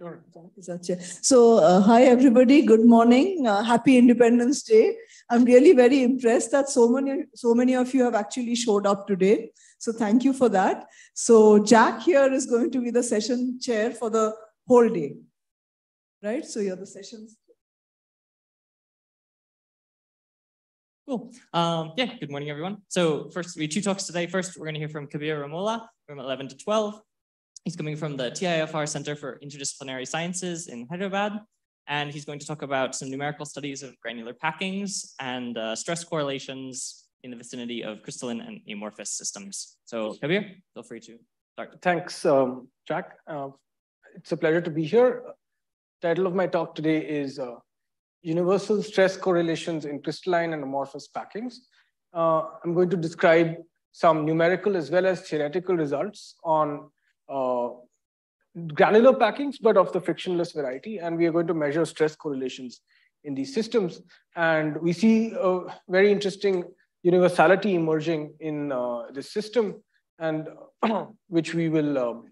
Sure. So, uh, hi everybody. Good morning. Uh, happy Independence Day. I'm really very impressed that so many, so many of you have actually showed up today. So, thank you for that. So, Jack here is going to be the session chair for the whole day. Right? So, you're the sessions. Cool. Um, yeah, good morning, everyone. So first, we have two talks today. First, we're going to hear from Kabir Ramola from 11 to 12. He's coming from the TIFR Center for Interdisciplinary Sciences in Hyderabad, and he's going to talk about some numerical studies of granular packings and uh, stress correlations in the vicinity of crystalline and amorphous systems. So Kabir, feel free to start. Thanks, um, Jack. Uh, it's a pleasure to be here. Title of my talk today is uh, Universal Stress Correlations in Crystalline and Amorphous Packings. Uh, I'm going to describe some numerical as well as theoretical results on granular packings, but of the frictionless variety. And we are going to measure stress correlations in these systems. And we see a very interesting universality emerging in uh, this system, and which we will um,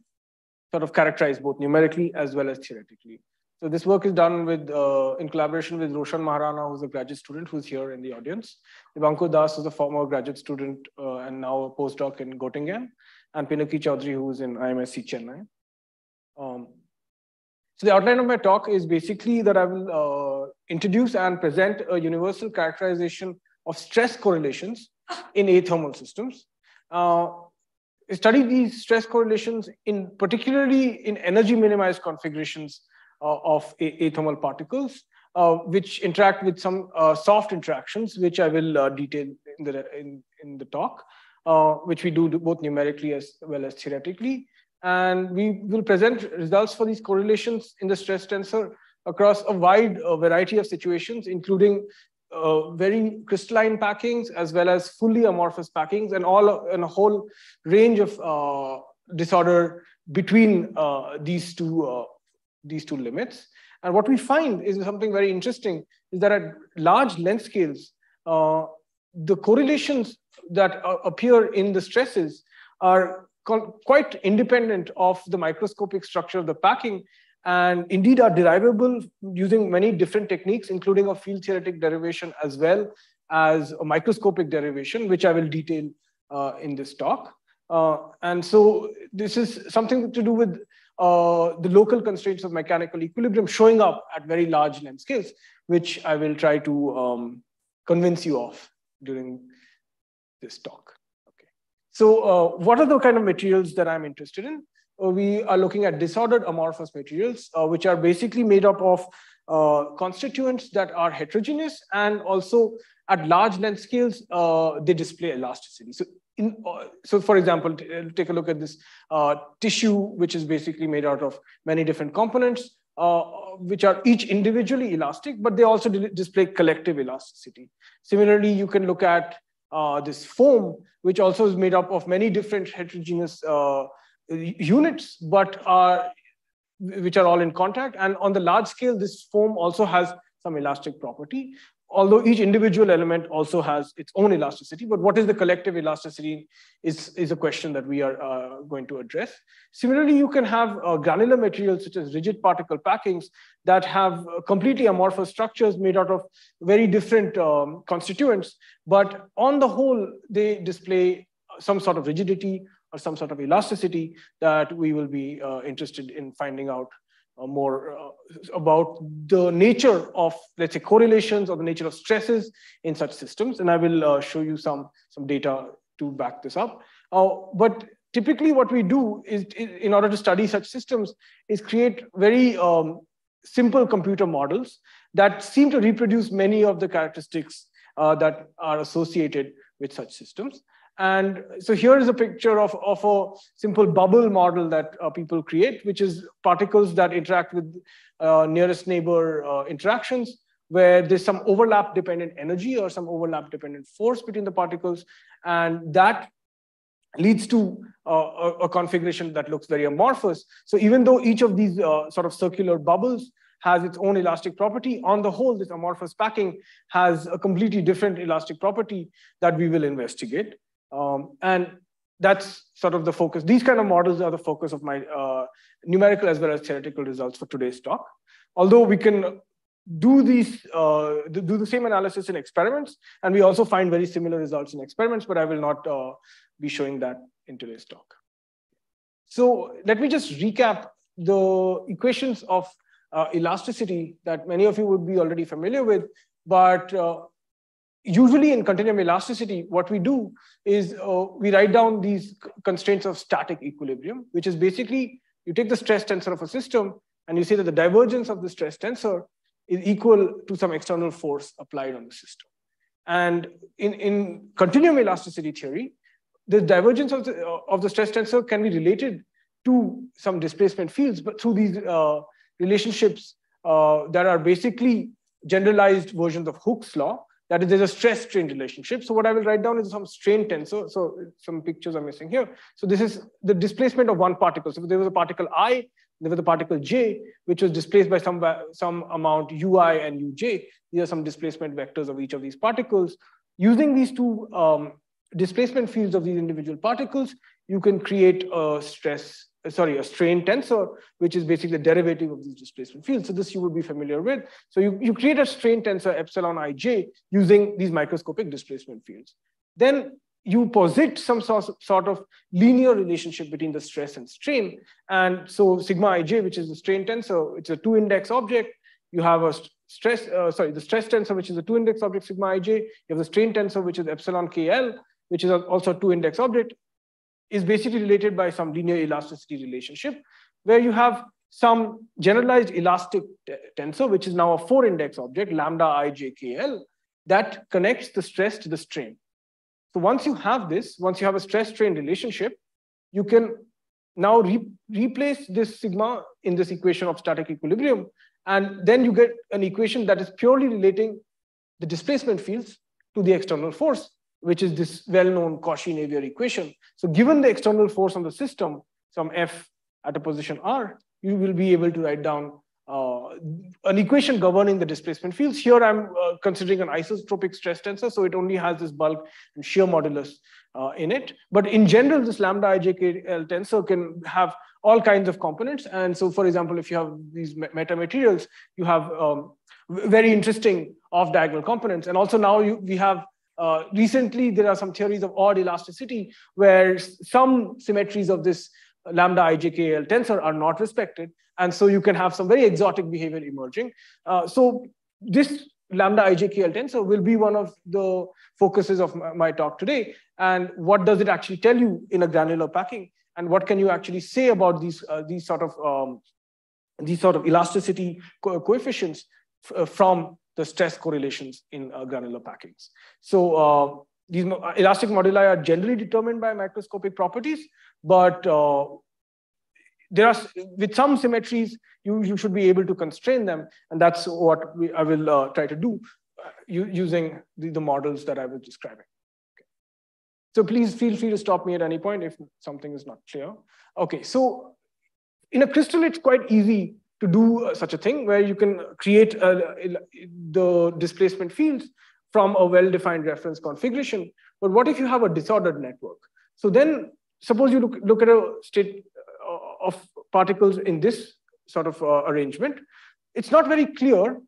sort of characterize both numerically as well as theoretically. So this work is done with uh, in collaboration with Roshan Maharana, who's a graduate student who's here in the audience. Debankur Das is a former graduate student uh, and now a postdoc in Göttingen and Pinaki Chaudhuri, who's in IMSC Chennai. Um, so the outline of my talk is basically that I will uh, introduce and present a universal characterization of stress correlations in athermal systems. Uh, study these stress correlations in particularly in energy minimized configurations uh, of athermal particles, uh, which interact with some uh, soft interactions, which I will uh, detail in the, in, in the talk uh, which we do both numerically as well as theoretically. And we will present results for these correlations in the stress tensor across a wide uh, variety of situations, including uh, very crystalline packings as well as fully amorphous packings and all in a whole range of uh, disorder between uh, these two uh, these two limits. And what we find is something very interesting is that at large length scales, the correlations that uh, appear in the stresses are quite independent of the microscopic structure of the packing and indeed are derivable using many different techniques, including a field theoretic derivation as well as a microscopic derivation, which I will detail uh, in this talk. Uh, and so this is something to do with uh, the local constraints of mechanical equilibrium showing up at very large length scales, which I will try to um, convince you of during this talk. Okay. So uh, what are the kind of materials that I'm interested in? Uh, we are looking at disordered amorphous materials, uh, which are basically made up of uh, constituents that are heterogeneous and also at large length scales, uh, they display elasticity. So, in, uh, so for example, take a look at this tissue, which is basically made out of many different components. Which are each individually elastic, but they also display collective elasticity. Similarly, you can look at uh, this foam, which also is made up of many different heterogeneous uh, units, but are which are all in contact. And on the large scale, this foam also has some elastic property although each individual element also has its own elasticity, but what is the collective elasticity is, is a question that we are uh, going to address. Similarly, you can have uh, granular materials such as rigid particle packings that have uh, completely amorphous structures made out of very different um, constituents, but on the whole, they display some sort of rigidity or some sort of elasticity that we will be uh, interested in finding out more uh, about the nature of, let's say, correlations or the nature of stresses in such systems. And I will uh, show you some, some data to back this up. but typically what we do is, in order to study such systems, is create very um, simple computer models that seem to reproduce many of the characteristics uh, that are associated with such systems. And so here is a picture of, of a simple bubble model that uh, people create, which is particles that interact with uh, nearest neighbor uh, interactions, where there's some overlap dependent energy or some overlap dependent force between the particles. And that leads to uh, a, a, configuration that looks very amorphous. So even though each of these uh, sort of circular bubbles has its own elastic property, on the whole, this amorphous packing has a completely different elastic property that we will investigate. Um, and that's sort of the focus. These kind of models are the focus of my uh, numerical as well as theoretical results for today's talk. Although we can do these uh, do the same analysis in experiments, and we also find very similar results in experiments, but I will not uh, be showing that in today's talk. So let me just recap the equations of uh, elasticity that many of you would be already familiar with, but uh, usually in continuum elasticity, what we do is uh, we write down these constraints of static equilibrium, which is basically you take the stress tensor of a system and you say that the divergence of the stress tensor is equal to some external force applied on the system. And in, in continuum elasticity theory, the divergence of the, uh, of the stress tensor can be related to some displacement fields, but through these uh, relationships uh, that are basically generalized versions of Hooke's law, that is, there's a stress strain relationship. So what I will write down is some strain tensor. So some pictures are missing here. So this is the displacement of one particle. So there was a particle I, there was a particle J, which was displaced by some, some amount Ui and Uj. These are some displacement vectors of each of these particles. Using these two um, displacement fields of these individual particles, you can create a stress sorry, a strain tensor, which is basically the derivative of these displacement fields. So this you would be familiar with. So you, you create a strain tensor epsilon ij using these microscopic displacement fields. Then you posit some sort of linear relationship between the stress and strain. And so sigma ij, which is the strain tensor, it's a two index object. You have a stress, uh, sorry, the stress tensor, which is a two index object sigma ij. You have the strain tensor, which is epsilon kl, which is also a two index object is basically related by some linear elasticity relationship, where you have some generalized elastic tensor, which is now a four index object, lambda ijkl, that connects the stress to the strain. So once you have this, once you have a stress strain relationship, you can now re replace this sigma in this equation of static equilibrium. And then you get an equation that is purely relating the displacement fields to the external force which is this well-known Cauchy-Navier equation. So given the external force on the system, some F at a position R, you will be able to write down uh, an equation governing the displacement fields. Here I'm uh, considering an isotropic stress tensor, so it only has this bulk and shear modulus uh, in it. But in general, this lambda ijkl tensor can have all kinds of components. And so, for example, if you have these metamaterials, you have um, very interesting off-diagonal components. And also now you, we have uh, recently, there are some theories of odd elasticity where some symmetries of this lambda ijkl tensor are not respected. And so you can have some very exotic behavior emerging. Uh, so this lambda ijkl tensor will be one of the focuses of my talk today. And what does it actually tell you in a granular packing? And what can you actually say about these, uh, these sort of um, these sort of elasticity co coefficients uh, from the stress correlations in uh, granular packings. So uh, these elastic moduli are generally determined by microscopic properties, but uh, there are with some symmetries you, you should be able to constrain them, and that's what we, I will uh, try to do uh, using the, the, models that I was describing. Okay. So please feel free to stop me at any point if something is not clear. Okay, so in a crystal, it's quite easy to do uh, such a thing where you can create uh, the displacement fields from a well-defined reference configuration. But what if you have a disordered network? So then suppose you look, look at a state uh, of particles in this sort of uh, arrangement. It's not very clear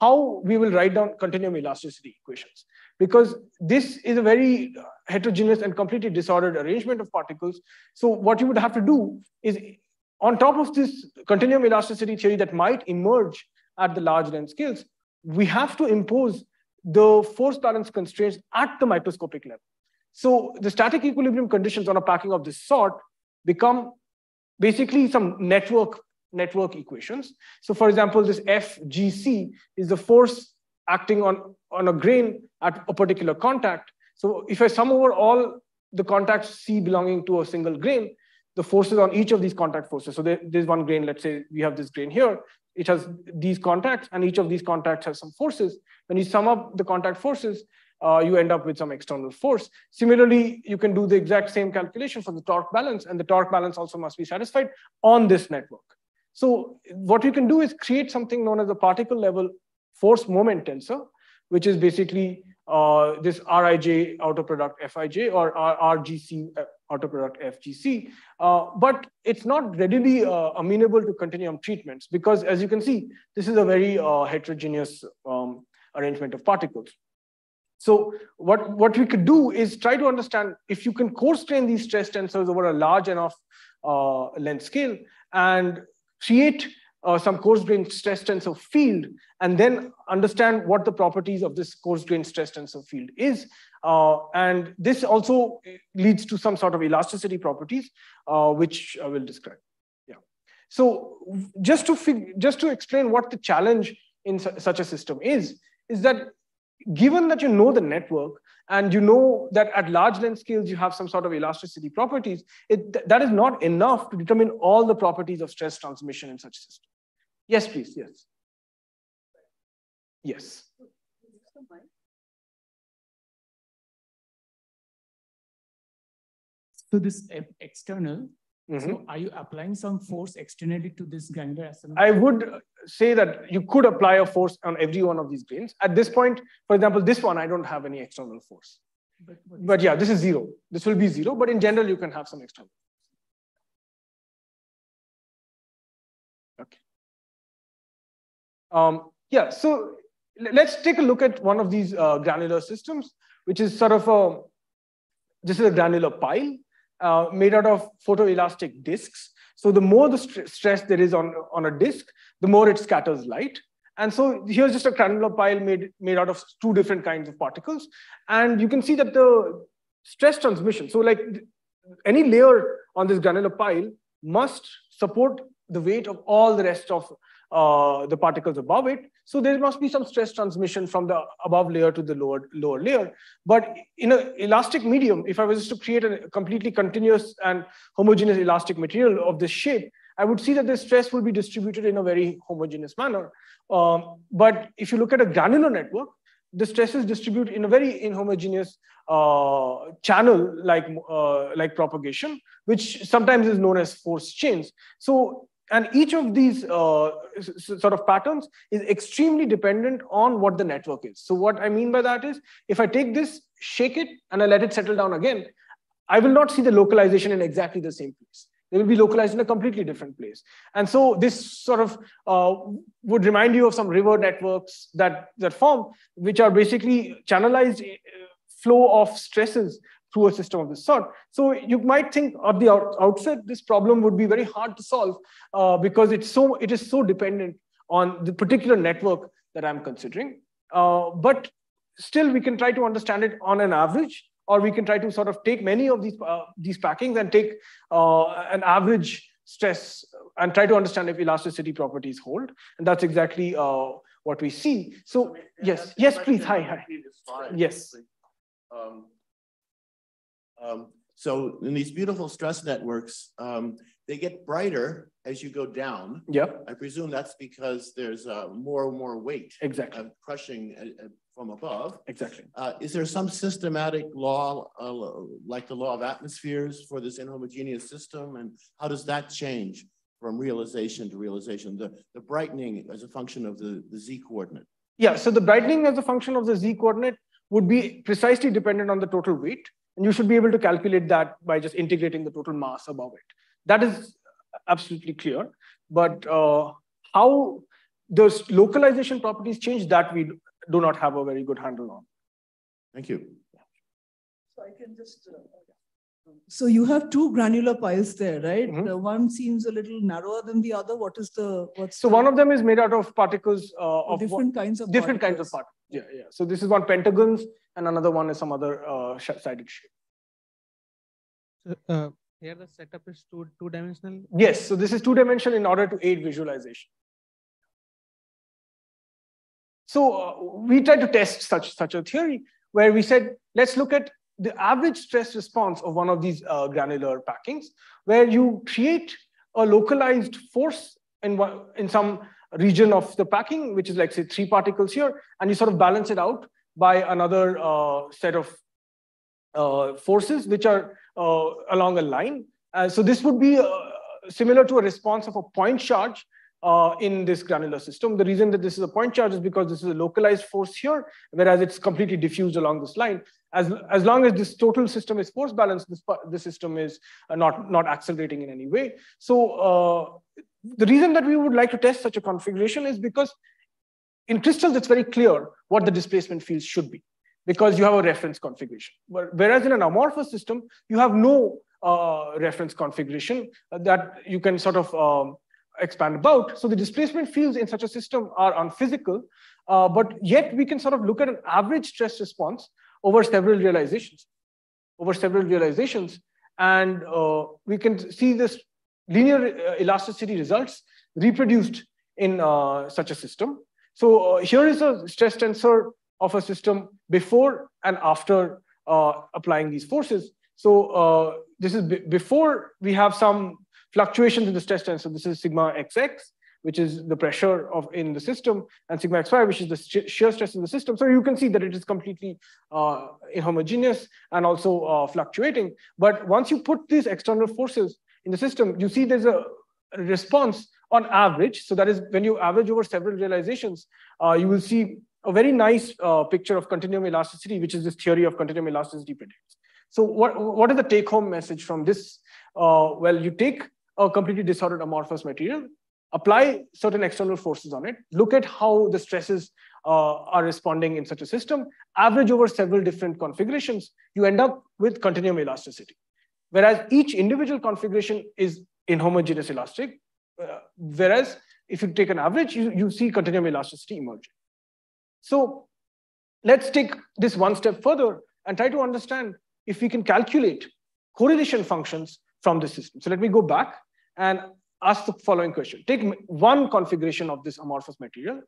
how we will write down continuum elasticity equations because this is a very heterogeneous and completely disordered arrangement of particles. So what you would have to do is on top of this continuum elasticity theory that might emerge at the large length scales, we have to impose the force balance constraints at the microscopic level. So the static equilibrium conditions on a packing of this sort become basically some network network equations. So for example, this FGC is the force acting on, on a grain at a particular contact. So if I sum over all the contacts C belonging to a single grain, the forces on each of these contact forces. So there, there's one grain, let's say we have this grain here, it has these contacts and each of these contacts has some forces. When you sum up the contact forces, uh, you end up with some external force. Similarly, you can do the exact same calculation for the torque balance and the torque balance also must be satisfied on this network. So what you can do is create something known as a particle level force moment tensor, which is basically uh, this Rij outer product Fij or RGC uh, outer product FGC, uh, but it's not readily uh, amenable to continuum treatments because as you can see, this is a very uh, heterogeneous um, arrangement of particles. So what, what we could do is try to understand if you can coarse grain these stress tensors over a large enough uh, length scale and create uh, some coarse grained stress tensor field and then understand what the properties of this coarse grained stress tensor field is. Uh, and this also leads to some sort of elasticity properties, uh, which I will describe. Yeah. So just to, just to explain what the challenge in su such a system is, is that given that you know the network and you know that at large length scales you have some sort of elasticity properties, it, that is not enough to determine all the properties of stress transmission in such a system. Yes, please. Yes. Yes. So this external, mm -hmm. so Mm-hmm. are you applying some force externally to this granular SML? I would say that you could apply a force on every one of these grains. At this point, for example, this one, I don't have any external force. But, but, But yeah, this is zero. This will be zero, but in general, you can have some external. Okay. Um, yeah, so let's take a look at one of these uh, granular systems, which is sort of a, this is a granular pile uh, made out of photoelastic disks. So the more the st stress there is on, on a disk, the more it scatters light. And so here's just a granular pile made, made out of two different kinds of particles. And you can see that the stress transmission, so like any layer on this granular pile must support the weight of all the rest of uh, the particles above it. So there must be some stress transmission from the above layer to the lower, lower layer. But in an elastic medium, if I was to create a completely continuous and homogeneous elastic material of this shape, I would see that the stress will be distributed in a very homogeneous manner. Um, but if you look at a granular network, the stresses distribute in a very inhomogeneous uh, channel like, uh, like propagation, which sometimes is known as force chains. So and each of these uh, sort of patterns is extremely dependent on what the network is. So what I mean by that is, if I take this, shake it, and I let it settle down again, I will not see the localization in exactly the same place. They will be localized in a completely different place. And so this sort of uh, would remind you of some river networks that, that form, which are basically channelized uh, flow of stresses through a system of this sort. So you might think at the out outset, this problem would be very hard to solve uh, because it's so, it is so dependent on the particular network that I'm considering. Uh, but still, we can try to understand it on an average, or we can try to sort of take many of these, uh, these packings and take uh, an average stress and try to understand if elasticity properties hold. And that's exactly uh, what we see. So yes, yes, please, hi, hi. Yes. Um, um, so in these beautiful stress networks, um, they get brighter as you go down. Yeah. I presume that's because there's uh, more and more weight exactly of crushing uh, from above. Exactly. Uh, is there some systematic law, uh, like the law of atmospheres, for this inhomogeneous system, and how does that change from realization to realization? The the brightening as a function of the the z coordinate. Yeah. So the brightening as a function of the z coordinate would be precisely dependent on the total weight. And you should be able to calculate that by just integrating the total mass above it. That is absolutely clear. But uh, how those localization properties change, that we do not have a very good handle on. Thank you. So I can just. Uh, so you have two granular piles there, right? Mm -hmm. The one seems a little narrower than the other. What is the what's? So the, one of them is made out of particles uh, of different kinds of different particles. kinds of particles. Yeah, yeah. So this is one pentagons, and another one is some other uh, sided shape. So, uh, here the setup is two two dimensional. Yes. So this is two dimensional in order to aid visualization. So uh, we tried to test such such a theory where we said let's look at the average stress response of one of these uh, granular packings, where you create a localized force in, one, in some region of the packing, which is like say three particles here, and you sort of balance it out by another uh, set of uh, forces which are uh, along a line. Uh, so this would be uh, similar to a response of a point charge uh, in this granular system. The reason that this is a point charge is because this is a localized force here, whereas it's completely diffused along this line. As, as long as this total system is force balanced, this, this system is not, not accelerating in any way. So the reason that we would like to test such a configuration is because in crystals, it's very clear what the displacement fields should be because you have a reference configuration. Whereas in an amorphous system, you have no uh, reference configuration that you can sort of um, expand about. So the displacement fields in such a system are unphysical, uh, but yet we can sort of look at an average stress response over several realizations, over several realizations, and uh, we can see this linear uh, elasticity results reproduced in uh, such a system. So uh, here is a stress tensor of a system before and after applying these forces. So this is before we have some fluctuations in the stress tensor. This is sigma xx, which is the pressure of in the system, and sigma xy, which is the shear stress in the system. So you can see that it is completely uh, inhomogeneous and also uh, fluctuating. But once you put these external forces in the system, you see there's a response on average. So that is when you average over several realizations, uh, you will see a very nice uh, picture of continuum elasticity, which is this theory of continuum elasticity predicts. So what, what is the take home message from this? Uh, well, you take a completely disordered amorphous material, apply certain external forces on it, look at how the stresses uh, are responding in such a system, average over several different configurations, you end up with continuum elasticity. Whereas each individual configuration is inhomogeneous elastic, uh, whereas if you take an average, you, you see continuum elasticity emerging. So let's take this one step further and try to understand if we can calculate correlation functions from the system. So let me go back and ask the following question. Take one configuration of this amorphous material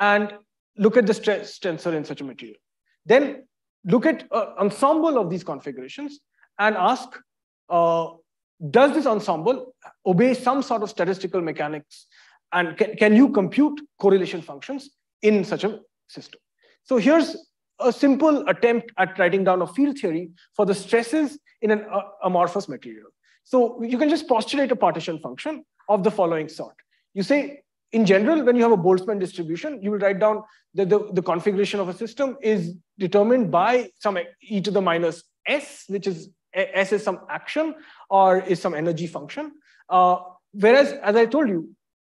and look at the stress tensor in such a material. Then look at an ensemble of these configurations and ask, uh, does this ensemble obey some sort of statistical mechanics? And can, can you compute correlation functions in such a system. So here's a simple attempt at writing down a field theory for the stresses in an uh, amorphous material. So you can just postulate a partition function of the following sort. You say, in general, when you have a Boltzmann distribution, you will write down that the, the configuration of a system is determined by some e to the minus s, which is s is some action or is some energy function. Uh, whereas, as I told you,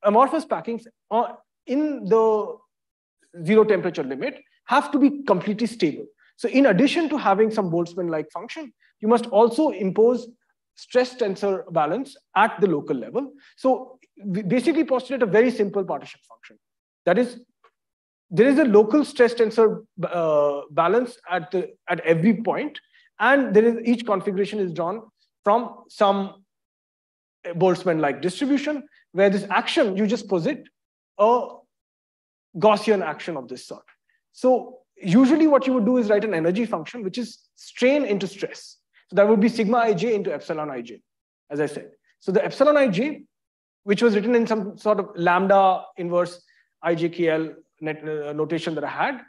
amorphous packings in the zero temperature limit have to be completely stable. So in addition to having some Boltzmann-like function, you must also impose stress tensor balance at the local level. So basically postulate a very simple partition function. That is, there is a local stress tensor uh, balance at, the, at every point, and there is each configuration is drawn from some Boltzmann-like distribution, where this action, you just posit a Gaussian action of this sort. So usually what you would do is write an energy function, which is strain into stress. So that would be sigma ij into epsilon ij, as I said. So the epsilon ij, which was written in some sort of lambda inverse ijkl net, uh, notation that I had,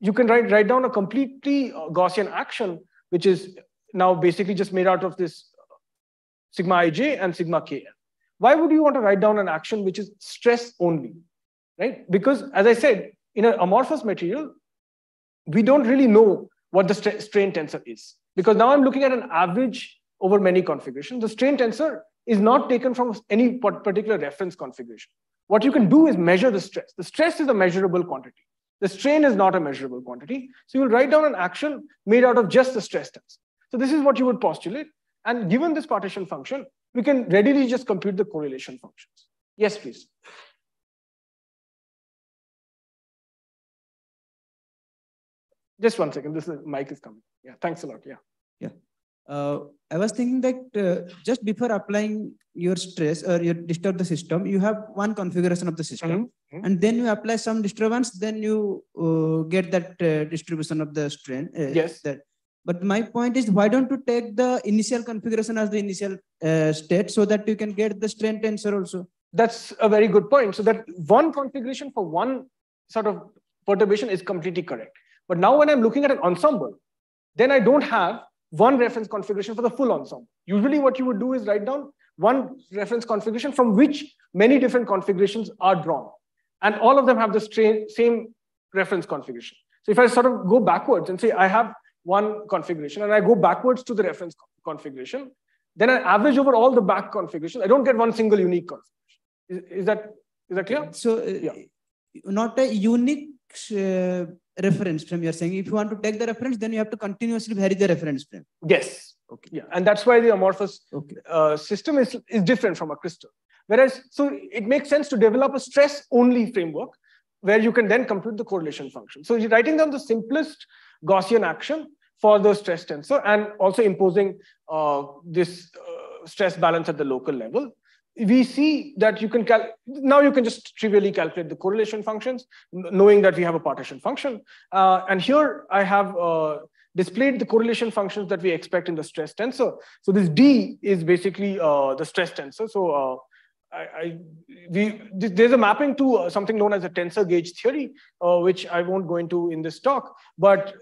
you can write, write down a completely uh, Gaussian action, which is now basically just made out of this sigma ij and sigma kl. Why would you want to write down an action which is stress only? right? Because as I said, in an amorphous material, we don't really know what the strain tensor is. Because now I'm looking at an average over many configurations. The strain tensor is not taken from any particular reference configuration. What you can do is measure the stress. The stress is a measurable quantity. The strain is not a measurable quantity. So you'll write down an action made out of just the stress tensor. So this is what you would postulate. And given this partition function, we can readily just compute the correlation functions. Yes, please. Just one second. This is, mic is coming. Yeah, thanks a lot. Yeah. Uh, I was thinking that uh, just before applying your stress or you disturb the system, you have one configuration of the system, mm -hmm. and then you apply some disturbance, then you uh, get that uh, distribution of the strain. Uh, yes. That. But my point is, why don't you take the initial configuration as the initial uh, state so that you can get the strain tensor also? That's a very good point. So that one configuration for one sort of perturbation is completely correct. But now when I'm looking at an ensemble, then I don't have one reference configuration for the full ensemble. Usually what you would do is write down one reference configuration from which many different configurations are drawn. And all of them have the same reference configuration. So if I sort of go backwards and say I have one configuration and I go backwards to the reference configuration, then I average over all the back configurations. I don't get one single unique configuration. Is, is that is that clear? So uh, yeah. not a unique uh, reference frame you're saying. If you want to take the reference, then you have to continuously vary the reference frame. Yes. Okay. Yeah, and that's why the amorphous okay. uh, system is, is different from a crystal. Whereas, so it makes sense to develop a stress-only framework where you can then compute the correlation function. So you're writing down the simplest Gaussian action for the stress tensor and also imposing uh, this uh, stress balance at the local level. We see that you can now you can just trivially calculate the correlation functions, knowing that we have a partition function. Uh, and here I have uh, displayed the correlation functions that we expect in the stress tensor. So this D is basically uh, the stress tensor. So uh, I, I, we, there's a mapping to uh, something known as a tensor gauge theory, uh, which I won't go into in this talk. But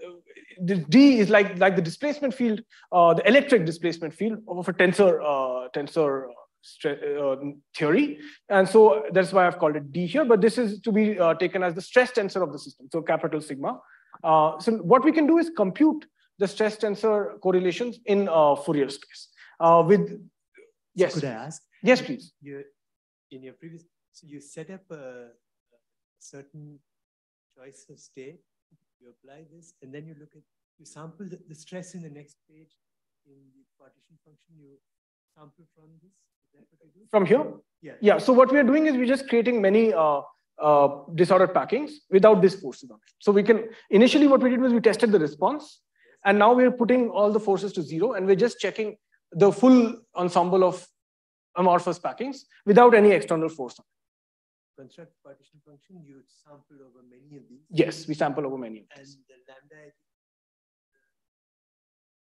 the D is like, like the displacement field, the electric displacement field of a tensor, tensor uh, theory. And so that's why I've called it D here, but this is to be uh, taken as the stress tensor of the system, so capital sigma. Uh, so what we can do is compute the stress tensor correlations in uh, Fourier space. Uh, with yes, could I ask? Yes, please. You, in your previous, so you set up a, a certain choice of state. You apply this, and then you look at you sample the, the stress in the next page in the partition function. You sample from this. From here? Yeah. Yeah. So what we are doing is we're just creating many uh, uh, disordered packings without this forces on it. So we can, initially what we did was we tested the response and now we're putting all the forces to zero and we're just checking the full ensemble of amorphous packings without any external force on it. Construct partition function, you sample over many of these? Yes, we sample over many of these. And the lambda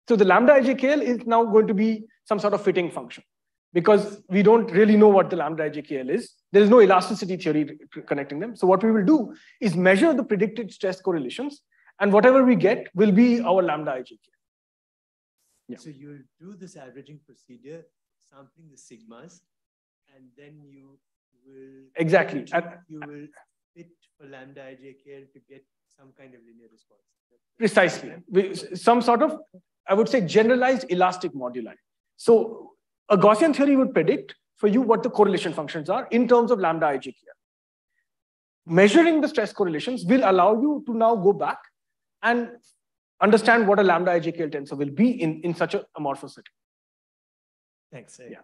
so the lambda ijkl is now going to be some sort of fitting function because we don't really know what the lambda ijkl is. There is no elasticity theory connecting them. So what we will do is measure the predicted stress correlations, and whatever we get will be our lambda ijkl. Yeah. So you'll do this averaging procedure, sampling the sigmas, and then you will exactly you will fit for lambda ijkl to get some kind of linear response. Precisely, some sort of I would say generalized elastic moduli. So a Gaussian theory would predict for you what the correlation functions are in terms of lambda ijkl. Measuring the stress correlations will allow you to now go back and understand what a lambda ijkl tensor will be in, in such an amorphous setting. Thanks. Yeah.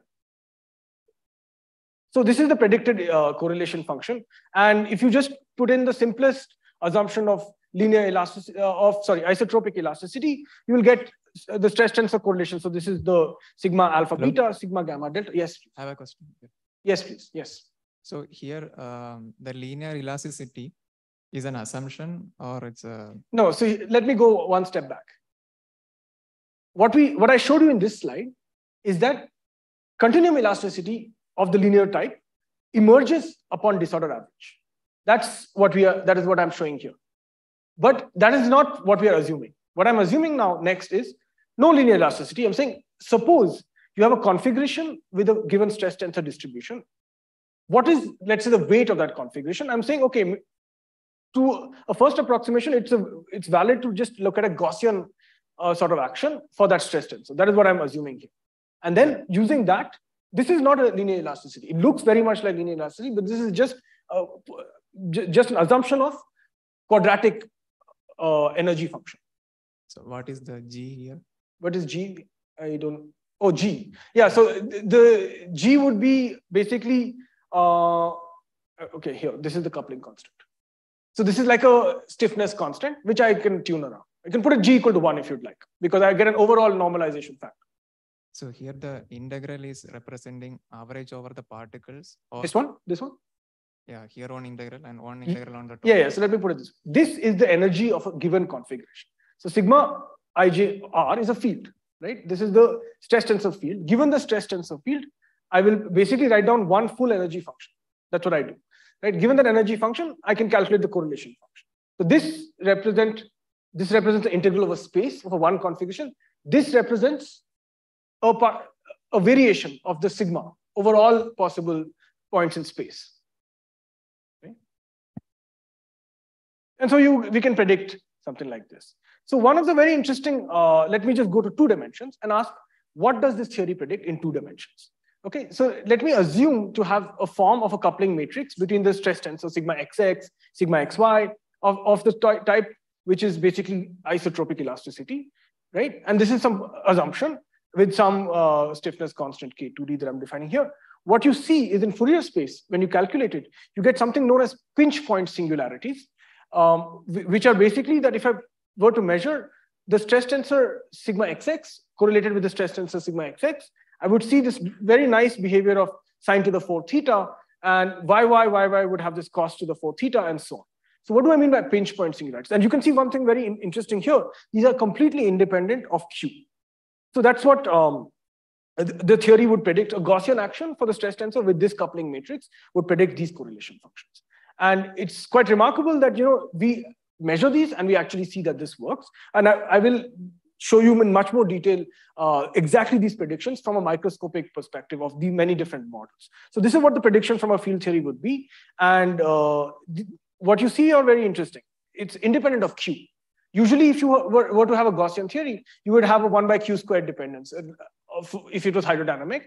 So this is the predicted uh, correlation function. And if you just put in the simplest assumption of linear elasticity, uh, of, sorry, isotropic elasticity, you will get the stress tensor correlation. So this is the sigma alpha Hello? beta, sigma gamma delta. Yes. I have a question. Yes, please. Yes. So here, um, the linear elasticity is an assumption or it's a... No, so let me go one step back. What, we, what I showed you in this slide is that continuum elasticity of the linear type emerges upon disorder average. That's what we are, that is what I'm showing here. But that is not what we are assuming. What I'm assuming now next is no linear elasticity. I'm saying, suppose you have a configuration with a given stress tensor distribution. What is, let's say, the weight of that configuration? I'm saying, okay, to a first approximation, it's, a, it's valid to just look at a Gaussian uh, sort of action for that stress tensor. That is what I'm assuming here. And then using that, this is not a linear elasticity. It looks very much like linear elasticity, but this is just, uh, just an assumption of quadratic uh, energy function. So what is the G here? What is G? I don't, oh, G. Yeah, so the G would be basically, uh, okay, here, this is the coupling constant. So this is like a stiffness constant, which I can tune around. I can put a G equal to one if you'd like, because I get an overall normalization factor. So here the integral is representing average over the particles. Or... This one? This one? Yeah, here one integral and one integral on the top. Yeah, yeah. So let me put it this. This is the energy of a given configuration. So sigma ijr is a field, right? This is the stress tensor field. Given the stress tensor field, I will basically write down one full energy function. That's what I do, right? Given that energy function, I can calculate the correlation function. So this represent this represents the integral of a space a one configuration. This represents a part, a variation of the sigma over all possible points in space. Okay? And so you we can predict something like this. So one of the very interesting, uh, let me just go to two dimensions and ask, what does this theory predict in two dimensions? Okay, so let me assume to have a form of a coupling matrix between the stress tensor sigma xx, sigma xy of, of the type which is basically isotropic elasticity, right? And this is some assumption with some uh, stiffness constant K2D that I'm defining here. What you see is in Fourier space, when you calculate it, you get something known as pinch point singularities, um, which are basically that if I were to measure the stress tensor sigma xx correlated with the stress tensor sigma xx, I would see this very nice behavior of sine to the 4 theta, and yy, yy would have this cos to the 4 theta, and so on. So what do I mean by pinch point singularities? And you can see one thing very interesting here. These are completely independent of Q. So that's what um, the theory would predict. A Gaussian action for the stress tensor with this coupling matrix would predict these correlation functions. And it's quite remarkable that you know we measure these and we actually see that this works. And I, I will show you in much more detail uh, exactly these predictions from a microscopic perspective of the many different models. So this is what the prediction from a field theory would be. And uh, what you see are very interesting. It's independent of Q. Usually, if you were, were, to have a Gaussian theory, you would have a one by Q squared dependence uh, if it was hydrodynamic.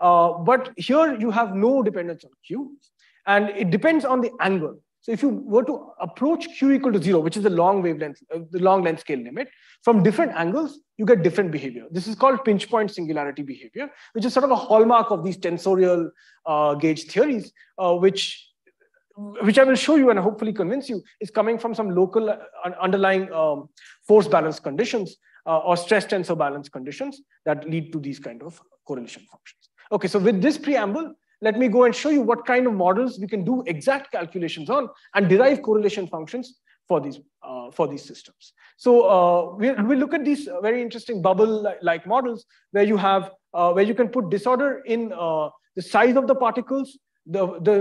Uh, but here you have no dependence on Q, and it depends on the angle. So if you were to approach Q equal to zero, which is the long wavelength, uh, the long length scale limit, from different angles, you get different behavior. This is called pinch point singularity behavior, which is sort of a hallmark of these tensorial uh, gauge theories, uh, which which I will show you and hopefully convince you, is coming from some local uh, underlying um, force balance conditions uh, or stress tensor balance conditions that lead to these kind of correlation functions. Okay, so with this preamble, let me go and show you what kind of models we can do exact calculations on and derive correlation functions for these uh, for these systems. So uh, we we look at these very interesting bubble-like models where you have uh, where you can put disorder in uh, the size of the particles, the the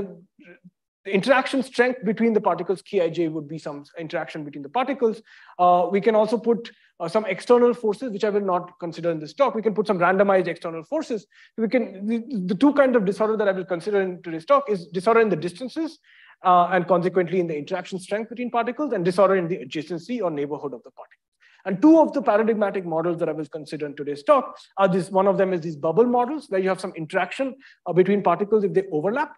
the interaction strength between the particles, Kij would be some interaction between the particles. Uh, we can also put uh, some external forces, which I will not consider in this talk. We can put some randomized external forces. We can, the, the two kinds of disorder that I will consider in today's talk is disorder in the distances uh, and consequently in the interaction strength between particles and disorder in the adjacency or neighborhood of the particle. And two of the paradigmatic models that I will consider in today's talk are this, one of them is these bubble models where you have some interaction uh, between particles if they overlap.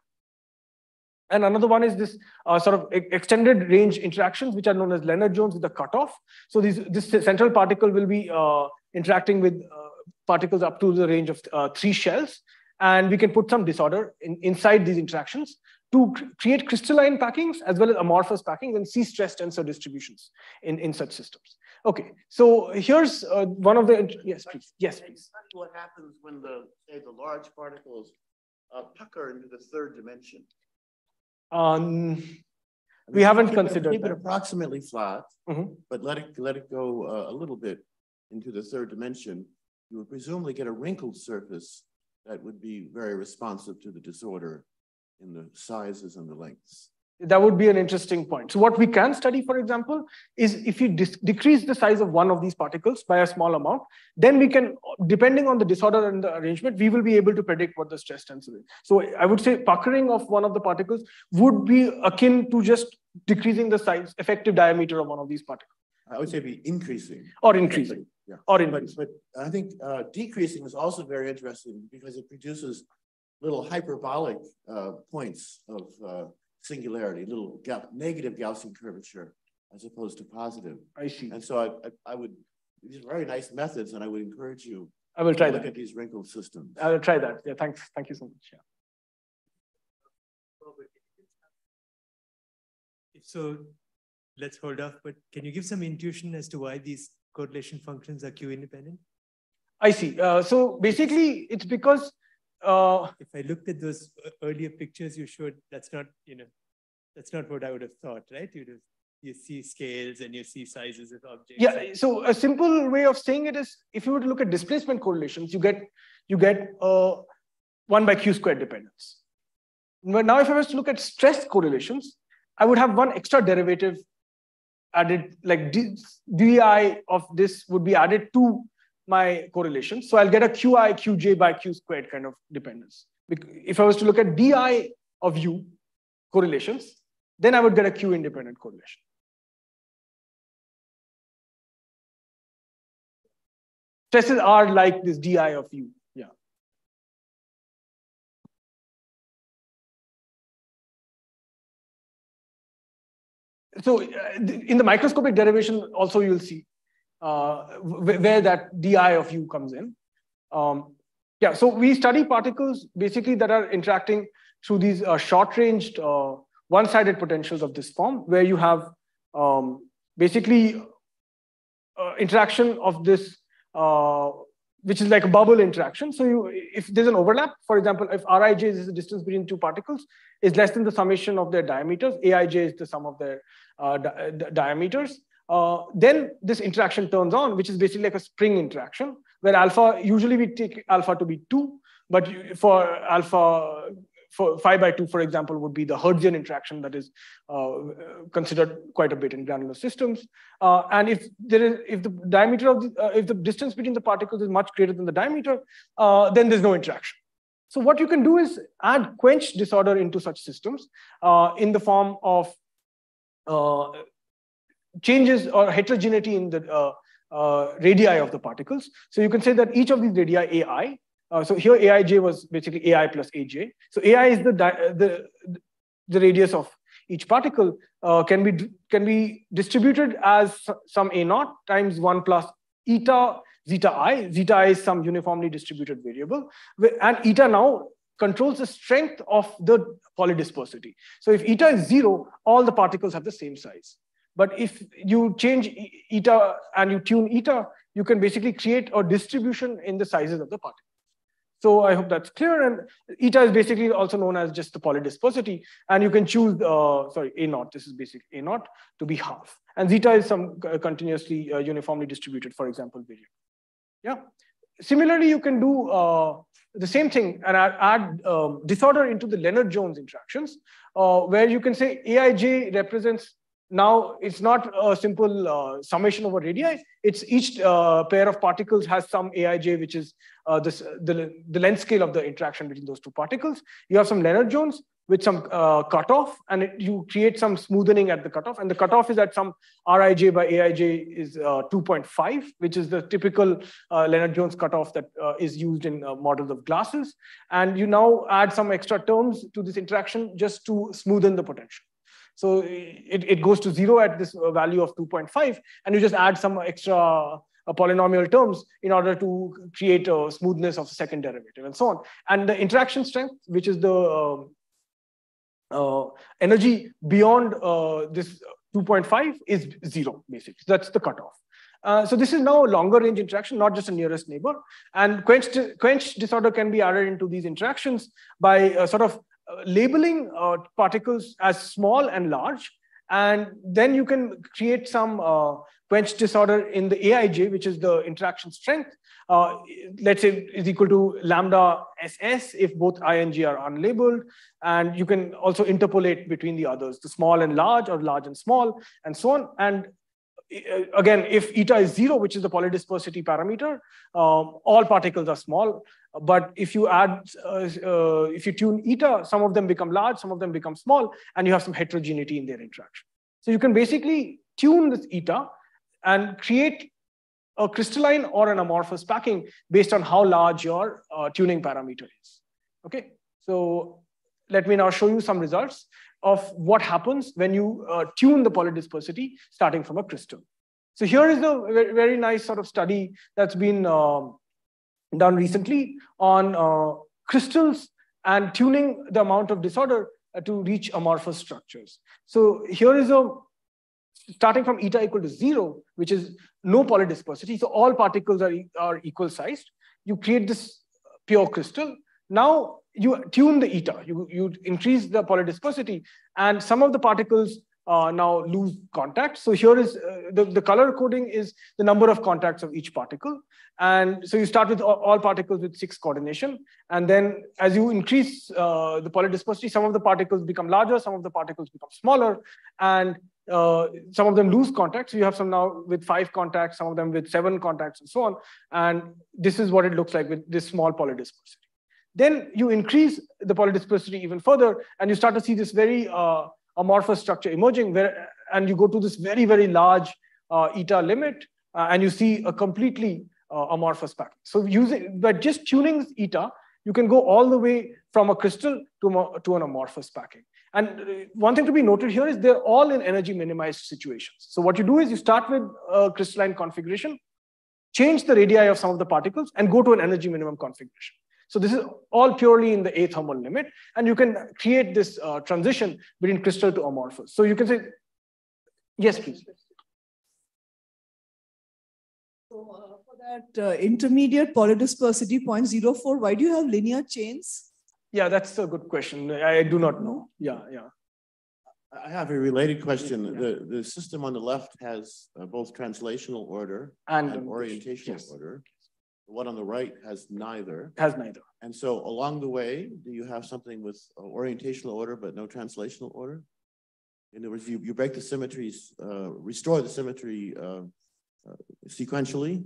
And another one is this uh, sort of extended range interactions, which are known as Lennard-Jones with the cutoff. So these, this central particle will be uh, interacting with uh, particles up to the range of uh, three shells. And we can put some disorder in, inside these interactions to create crystalline packings as well as amorphous packings and see stress tensor distributions in, in such systems. Okay, so here's uh, one of the, yes, please. Yes, please. What happens when the, say, the large particles uh, pucker into the third dimension? Um, we haven't keep considered it, keep that. it approximately flat, Mhm. but let it let it go uh, a little bit into the third dimension. You would presumably get a wrinkled surface that would be very responsive to the disorder in the sizes and the lengths. That would be an interesting point. So what we can study, for example, is if you decrease the size of one of these particles by a small amount, then we can, depending on the disorder and the arrangement, we will be able to predict what the stress tensor is. So I would say puckering of one of the particles would be akin to just decreasing the size, effective diameter of one of these particles. I would say be increasing. Or increasing. Yeah. Or But, but I think uh, decreasing is also very interesting because it produces little hyperbolic uh, points of uh, singularity, little ga negative Gaussian curvature as opposed to positive. I see. And so I, I, I, would, these are very nice methods and I would encourage you I will try to look that. at these wrinkled systems. I will try that. Yeah, thanks. Thank you so much. Yeah. So let's hold off, but can you give some intuition as to why these correlation functions are Q independent? I see. Uh, so basically, it's because uh, if I looked at those earlier pictures you showed, that's not, you know, that's not what I would have thought, right? You'd have, you see scales and you see sizes of objects. Yeah. So a simple way of saying it is, if you were to look at displacement correlations, you get you get uh, one by q squared dependence. But now, if I was to look at stress correlations, I would have one extra derivative added, like d, di of this would be added to my correlation. So I'll get a Qi, Qj by Q squared kind of dependence. If I was to look at Di of U correlations, then I would get a Q independent correlation. Stresses are like this Di of U. Yeah. So uh, in the microscopic derivation, also you'll see uh, where that di of u comes in. Um, yeah, so we study particles basically that are interacting through these uh, short-ranged uh, one-sided potentials of this form, where you have um, basically uh, interaction of this, uh, which is like a bubble interaction. So you, if there's an overlap, for example, if Rij is the distance between two particles, is less than the summation of their diameters, Aij is the sum of their uh, di diameters, uh, then this interaction turns on, which is basically like a spring interaction, where alpha, usually we take alpha to be two, but for alpha, for phi by two, for example, would be the Hertzian interaction that is uh, considered quite a bit in granular systems. Uh, and if there is, if the diameter of the, uh, if the distance between the particles is much greater than the diameter, uh, then there's no interaction. So what you can do is add quench disorder into such systems uh, in the form of changes or heterogeneity in the uh, uh, radii of the particles. So you can say that each of these radii AI, uh, so here Aij was basically AI plus Aj. So AI is the, the, the radius of each particle uh, can be can be distributed as some a naught times one plus eta zeta i. Zeta i is some uniformly distributed variable, and eta now controls the strength of the polydispersity. So if eta is zero, all the particles have the same size. But if you change eta and you tune eta, you can basically create a distribution in the sizes of the particles. So I hope that's clear. And eta is basically also known as just the polydispersity. And you can choose, uh, sorry, A naught, this is basic A naught to be half. And zeta is some continuously uh, uniformly distributed, for example, variable. Yeah. Similarly, you can do uh, the same thing and add, add um, disorder into the Lennard-Jones interactions, uh, where you can say Aij represents now, it's not a simple uh, summation over radii. It's each uh, pair of particles has some Aij, which is uh, this, the, the length scale of the interaction between those two particles. You have some Lennard-Jones with some uh, cutoff, and it, you create some smoothing at the cutoff. And the cutoff is at some Rij by Aij is uh, 2.5, which is the typical uh, Lennard-Jones cutoff that is used in models of glasses. And you now add some extra terms to this interaction just to smoothen the potential. So it, it goes to zero at this uh, value of 2.5, and you just add some extra uh, polynomial terms in order to create a smoothness of the second derivative and so on. And the interaction strength, which is the um, uh, energy beyond uh, this 2.5 is zero, basically. That's the cutoff. Uh, so this is now a longer range interaction, not just a nearest neighbor. And quench, quench disorder can be added into these interactions by uh, sort of labeling uh, particles as small and large, and then you can create some uh, quench disorder in the Aij, which is the interaction strength. Uh, let's say is equal to lambda SS if both I and j are unlabeled. And you can also interpolate between the others, the small and large or large and small and so on. And uh, again, if eta is zero, which is the polydispersity parameter, um, all particles are small. But if you add, uh, uh, if you tune eta, some of them become large, some of them become small, and you have some heterogeneity in their interaction. So you can basically tune this eta and create a crystalline or an amorphous packing based on how large your uh, tuning parameter is. Okay, so let me now show you some results of what happens when you uh, tune the polydispersity starting from a crystal. So here is a very nice sort of study that's been um, done recently on uh, crystals and tuning the amount of disorder uh, to reach amorphous structures. So here is a starting from eta equal to zero, which is no polydispersity. So all particles are, are equal sized. You create this pure crystal. Now you tune the eta, you, you increase the polydispersity, and some of the particles uh, now lose contact. So here is uh, the, the color coding is the number of contacts of each particle. And so you start with all, particles with six coordination. And then as you increase uh, the polydispersity, some of the particles become larger, some of the particles become smaller. And uh, some of them lose contacts. You have some now with five contacts, some of them with seven contacts and so on. And this is what it looks like with this small polydispersity. Then you increase the polydispersity even further and you start to see this very uh, amorphous structure emerging where, and you go to this very, very large uh, eta limit uh, and you see a completely uh, amorphous pattern. So using, but just tuning eta, you can go all the way from a crystal to, to an amorphous packing. And uh, one thing to be noted here is they're all in energy minimized situations. So what you do is you start with a crystalline configuration, change the radii of some of the particles, and go to an energy minimum configuration. So this is all purely in the athermal limit, and you can create this uh, transition between crystal to amorphous. So you can say, yes, please. So uh, for that uh, intermediate polydispersity 0.04, why do you have linear chains? Yeah, that's a good question. I do not know. Yeah, yeah. I have a related question. Yeah. The, the system on the left has uh, both translational order and, and orientational yes. order. The one on the right has neither. Has neither. And so along the way, do you have something with orientational order but no translational order? In other words, you, you break the symmetries, uh, restore the symmetry uh, uh, sequentially.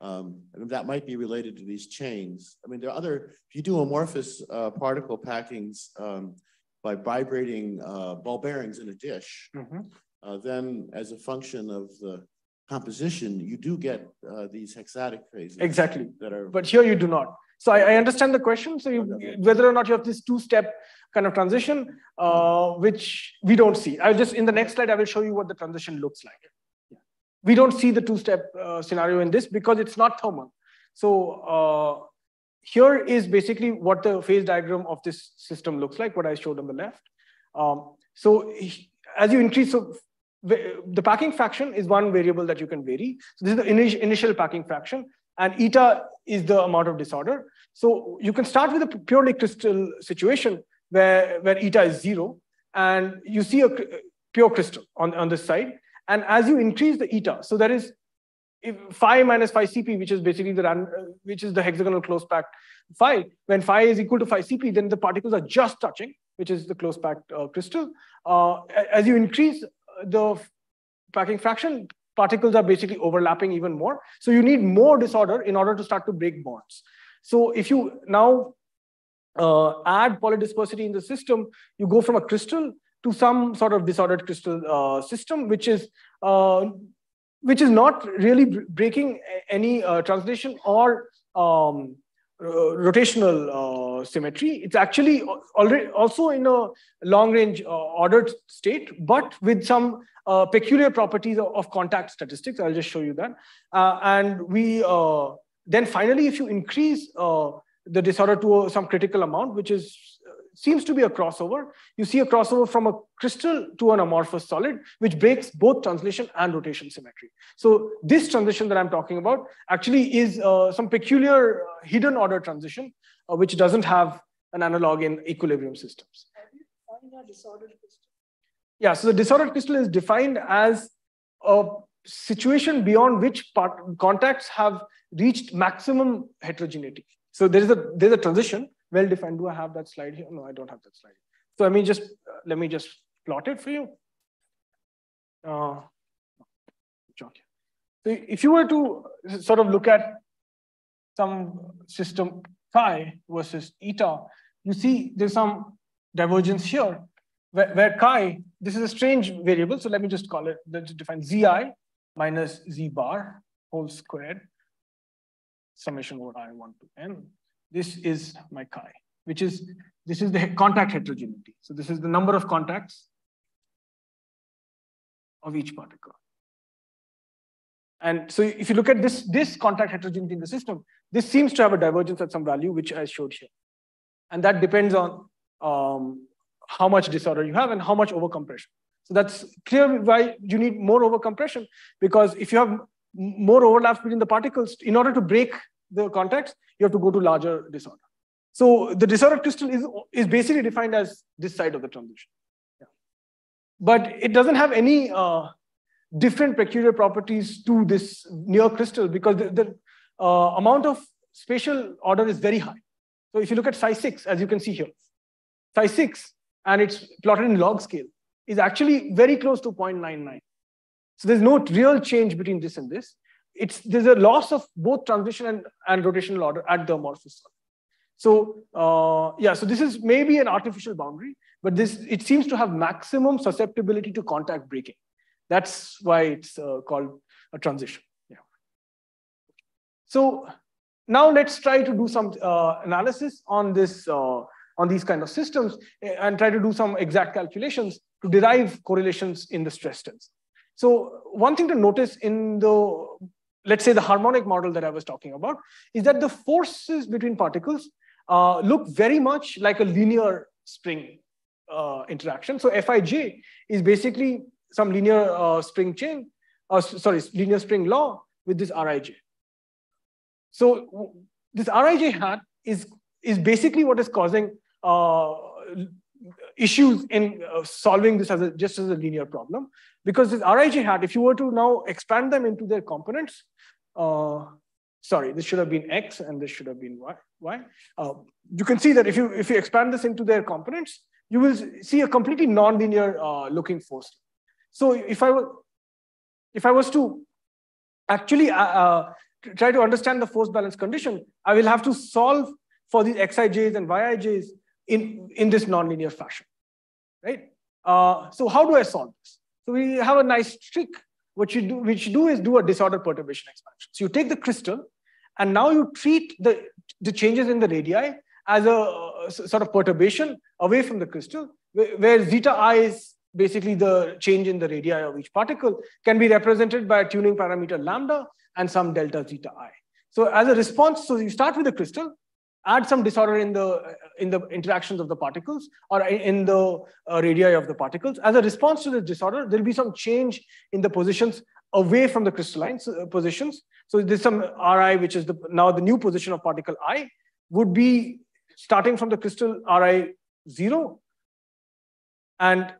Um, and that might be related to these chains. I mean, there are other, if you do amorphous uh, particle packings um, by vibrating uh, ball bearings in a dish, mm-hmm. Uh, then as a function of the composition, you do get uh, these hexatic phases. Exactly. That are. But here you do not. So I, I understand the question. So you, whether or not you have this two-step kind of transition, uh, which we don't see. I'll just in the next slide I will show you what the transition looks like we don't see the two-step uh, scenario in this because it's not thermal. So uh, here is basically what the phase diagram of this system looks like, what I showed on the left. Um, so as you increase, so the packing fraction is one variable that you can vary. So this is the initial, initial packing fraction and eta is the amount of disorder. So you can start with a purely crystal situation where, where eta is zero and you see a pure crystal on, on this side. And as you increase the eta, so that is if phi minus phi CP, which is basically the which is the hexagonal close packed phi, when phi is equal to phi CP, then the particles are just touching, which is the close packed uh, crystal. Uh, as you increase the packing fraction, particles are basically overlapping even more. So you need more disorder in order to start to break bonds. So if you now uh, add polydispersity in the system, you go from a crystal to some sort of disordered crystal uh, system, which is uh, which is not really breaking any uh, translation or um, rotational uh, symmetry. It's actually already also in a long range uh, ordered state, but with some uh, peculiar properties of, of, contact statistics. I'll just show you that. and we then finally, if you increase the disorder to some critical amount, which is seems to be a crossover. You see a crossover from a crystal to an amorphous solid, which breaks both translation and rotation symmetry. So this transition that I'm talking about actually is uh, some peculiar uh, hidden order transition, uh, which doesn't have an analog in equilibrium systems. Yeah, so the disordered crystal is defined as a situation beyond which part, contacts have reached maximum heterogeneity. So there is a there's a transition well defined. Do I have that slide here? No, I don't have that slide. So let me just uh, let me just plot it for you. Uh, so if you were to sort of look at some system phi versus eta, you see there's some divergence here where, where chi, this is a strange variable. So let me just call it, let's define zi minus z bar whole squared summation over i1 to n this is my chi, which is, this is the contact heterogeneity. So this is the number of contacts of each particle. And so if you look at this, this contact heterogeneity in the system, this seems to have a divergence at some value, which I showed here. And that depends on um, how much disorder you have and how much overcompression. So that's clear why you need more overcompression, because if you have more overlaps between the particles, in order to break the context, you have to go to larger disorder. So the disordered crystal is, is basically defined as this side of the transition. Yeah. But it doesn't have any uh, different peculiar properties to this near crystal because the, the uh, amount of spatial order is very high. So if you look at psi 6, as you can see here, psi 6, and it's plotted in log scale. is actually very close to 0.99. So there's no real change between this and this. It's there's a loss of both transition and, and rotational order at the amorphous So uh, yeah, so this is maybe an artificial boundary, but this it seems to have maximum susceptibility to contact breaking. That's why it's uh, called a transition. Yeah. So now let's try to do some uh, analysis on this uh, on these kind of systems eh, and try to do some exact calculations to derive correlations in the stress test. So one thing to notice in the, let's say the harmonic model that I was talking about, is that the forces between particles uh, look very much like a linear spring uh, interaction. So Fij is basically some linear uh, spring chain, uh, sorry, linear spring law with this Rij. So this Rij hat is, is basically what is causing uh, issues in uh, solving this as a, just as a linear problem. Because this Rij hat, if you were to now expand them into their components, uh, sorry, this should have been X and this should have been Y. y. Uh, you can see that if you, if you expand this into their components, you will see a completely nonlinear uh, looking force. So if I were, if I was to actually uh, uh, try to understand the force balance condition, I will have to solve for these Xijs and Yijs in, in this nonlinear fashion, right? Uh, so how do I solve this? So we have a nice trick. What you do, which you do is do a disorder perturbation expansion. So you take the crystal, and now you treat the, the changes in the radii as a uh, sort of perturbation away from the crystal, where, where zeta i is basically the change in the radii of each particle, can be represented by a tuning parameter lambda and some delta zeta i. So as a response, so you start with the crystal, add some disorder in the in the interactions of the particles or in the uh, radii of the particles. As a response to this disorder, there'll be some change in the positions away from the crystalline uh, positions. So there's some Ri, which is the, now the new position of particle i, would be starting from the crystal Ri zero and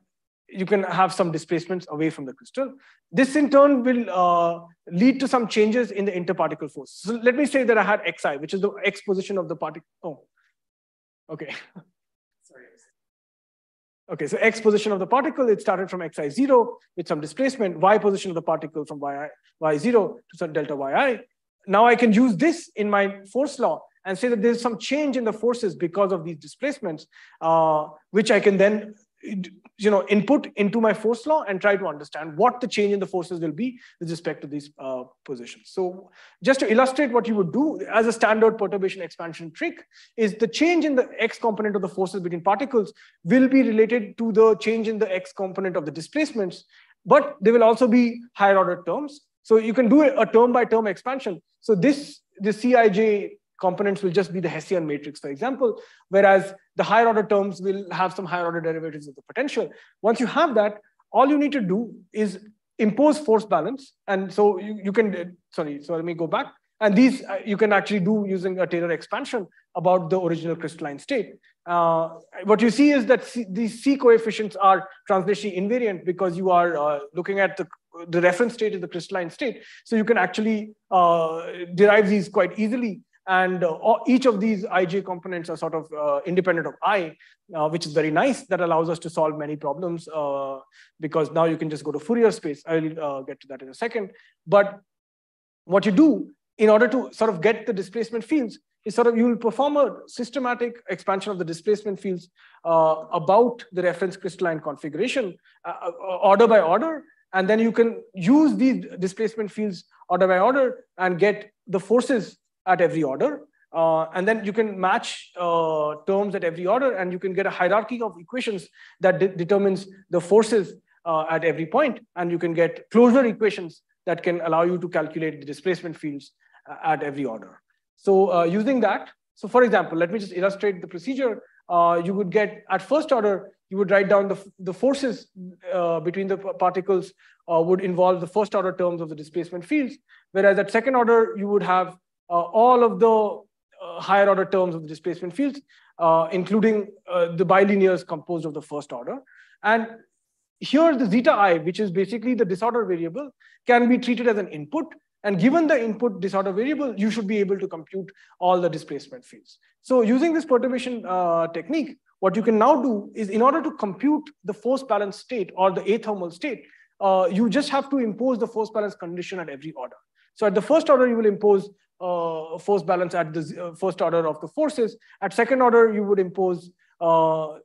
you can have some displacements away from the crystal. This in turn will uh, lead to some changes in the interparticle force. So let me say that I had xi, which is the x position of the particle. Oh, okay. Sorry. Okay, so x position of the particle, it started from xi0 with some displacement, y position of the particle from y, y0 to some delta yi. Now I can use this in my force law and say that there's some change in the forces because of these displacements, uh, which I can then you know, input into my force law and try to understand what the change in the forces will be with respect to these uh, positions. So just to illustrate what you would do as a standard perturbation expansion trick is the change in the x component of the forces between particles will be related to the change in the x component of the displacements, but they will also be higher order terms. So you can do a term by term expansion. So this, the Cij components will just be the Hessian matrix, for example, whereas the higher order terms will have some higher order derivatives of the potential. Once you have that, all you need to do is impose force balance. And so you, you can, sorry, so let me go back. And these uh, you can actually do using a Taylor expansion about the original crystalline state. Uh, what you see is that C, these C coefficients are translationally invariant because you are uh, looking at the, the reference state is the crystalline state. So you can actually uh, derive these quite easily and uh, each of these ij components are sort of uh, independent of i, uh, which is very nice. That allows us to solve many problems uh, because now you can just go to Fourier space. I'll uh, get to that in a second. But what you do in order to sort of get the displacement fields is sort of you will perform a systematic expansion of the displacement fields uh, about the reference crystalline configuration order by order. And then you can use these displacement fields order by order and get the forces at every order. Uh, and then you can match uh, terms at every order and you can get a hierarchy of equations that de determines the forces uh, at every point. And you can get closure equations that can allow you to calculate the displacement fields uh, at every order. So uh, using that, so for example, let me just illustrate the procedure. Uh, you would get at first order, you would write down the, the forces between the particles would involve the first order terms of the displacement fields. Whereas at second order, you would have all of the uh, higher order terms of the displacement fields, uh, including the bilinears composed of the first order. And here the zeta i, which is basically the disorder variable, can be treated as an input. And given the input disorder variable, you should be able to compute all the displacement fields. So using this perturbation uh, technique, what you can now do is in order to compute the force balance state or the athermal state, uh, you just have to impose the force balance condition at every order. So at the first order, you will impose uh, force balance at the uh, first order of the forces. At second order, you would impose uh,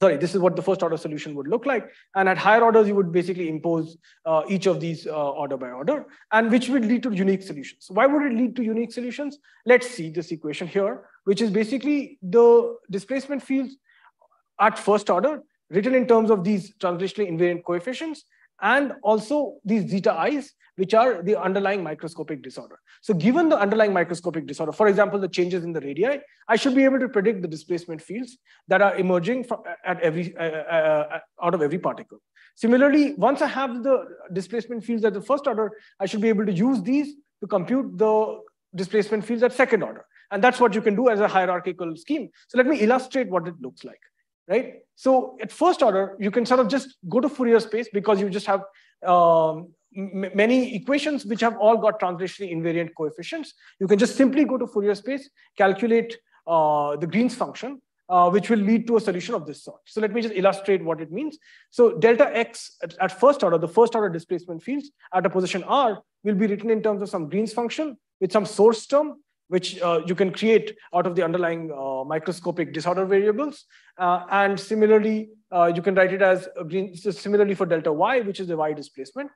sorry, this is what the first order solution would look like. And at higher orders, you would basically impose uh, each of these uh, order by order, and which would lead to unique solutions. Why would it lead to unique solutions? Let's see this equation here, which is basically the displacement fields at first order written in terms of these translationally invariant coefficients and also these zeta i's, which are the underlying microscopic disorder. So given the underlying microscopic disorder, for example, the changes in the radii, I should be able to predict the displacement fields that are emerging from, at every, uh, uh, uh, out of every particle. Similarly, once I have the displacement fields at the first order, I should be able to use these to compute the displacement fields at second order. And that's what you can do as a hierarchical scheme. So let me illustrate what it looks like right? So at first order, you can sort of just go to Fourier space because you just have um, many equations which have all got translationally invariant coefficients. You can just simply go to Fourier space, calculate uh, the Green's function, uh, which will lead to a solution of this sort. So let me just illustrate what it means. So delta x at, at, first order, the first order displacement fields at a position r will be written in terms of some Green's function with some source term which uh, you can create out of the underlying uh, microscopic disorder variables. Uh, and similarly, uh, you can write it as green, so similarly for delta y, which is the y displacement.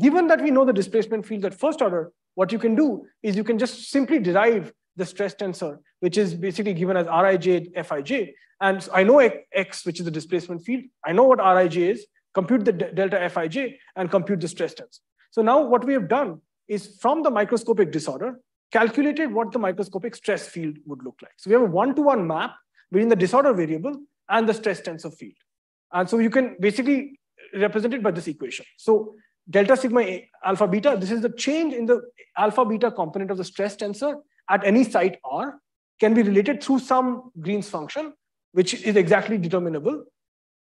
Given that we know the displacement field at first order, what you can do is you can just simply derive the stress tensor, which is basically given as Rij, Fij. And so I know x, which is the displacement field. I know what Rij is, compute the delta Fij, and compute the stress tensor. So now what we have done is from the microscopic disorder, calculated what the microscopic stress field would look like. So we have a one-to-one map between the disorder variable and the stress tensor field. And so you can basically represent it by this equation. So delta sigma A, alpha beta, this is the change in the alpha beta component of the stress tensor at any site R can be related through some Green's function, which is exactly determinable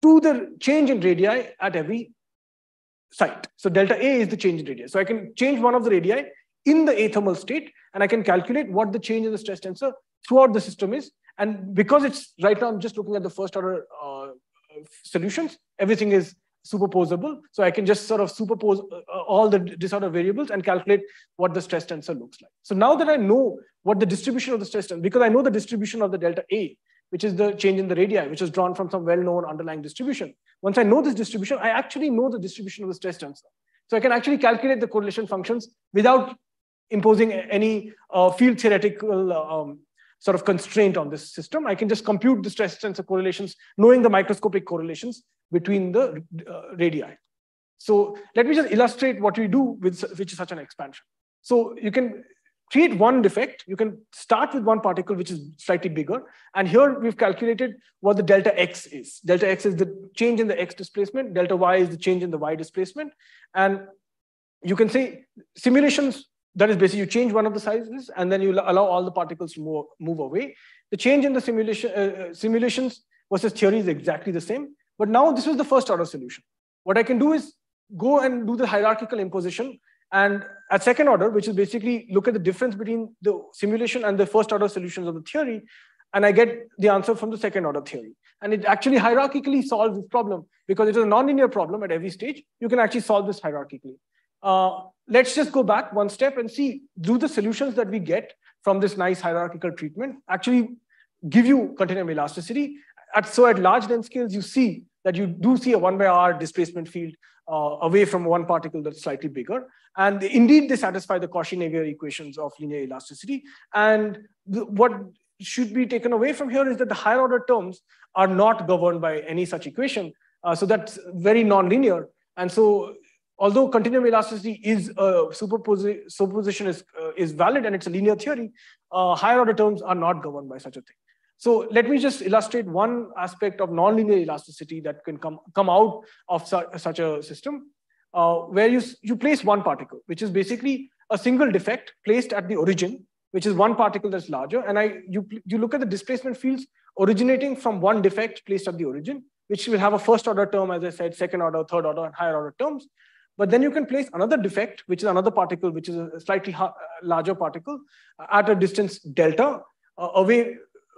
to the change in radii at every site. So delta A is the change in radii. So I can change one of the radii in the athermal state, and I can calculate what the change in the stress tensor throughout the system is. And because it's right now, I'm just looking at the first order uh, solutions, everything is superposable. So I can just sort of superpose uh, all the disorder variables and calculate what the stress tensor looks like. So now that I know what the distribution of the stress tensor, because I know the distribution of the delta A, which is the change in the radii, which is drawn from some well-known underlying distribution. Once I know this distribution, I actually know the distribution of the stress tensor. So I can actually calculate the correlation functions without imposing any uh, field theoretical um, sort of constraint on this system. I can just compute the stress tensor correlations, knowing the microscopic correlations between the uh, radii. So let me just illustrate what we do with which is such an expansion. So you can create one defect. You can start with one particle, which is slightly bigger. And here we've calculated what the delta x is. Delta x is the change in the x displacement. Delta y is the change in the y displacement. And you can say simulations that is basically you change one of the sizes and then you allow all the particles to move, move away. The change in the simulation, uh, uh, simulations versus theory is exactly the same. But now this is the first order solution. What I can do is go and do the hierarchical imposition and at second order, which is basically look at the difference between the simulation and the first order solutions of the theory, and I get the answer from the second order theory. And it actually hierarchically solves this problem because it is a nonlinear problem at every stage. You can actually solve this hierarchically. Uh, let's just go back one step and see, do the solutions that we get from this nice hierarchical treatment actually give you continuum elasticity? At, so at large length scales, you see that you do see a one by R displacement field uh, away from one particle that's slightly bigger. And indeed, they satisfy the Cauchy-Navier equations of linear elasticity. And what should be taken away from here is that the higher order terms are not governed by any such equation. Uh, so that's very nonlinear. And so although continuum elasticity is a superposi superposition is, uh, is valid and it's a linear theory, uh, higher order terms are not governed by such a thing. So let me just illustrate one aspect of nonlinear elasticity that can come, come out of su such a system, uh, where you, you place one particle, which is basically a single defect placed at the origin, which is one particle that's larger. And I, you, you look at the displacement fields originating from one defect placed at the origin, which will have a first order term, as I said, second order, third order, and higher order terms. But then you can place another defect, which is another particle, which is a slightly larger particle uh, at a distance delta uh, away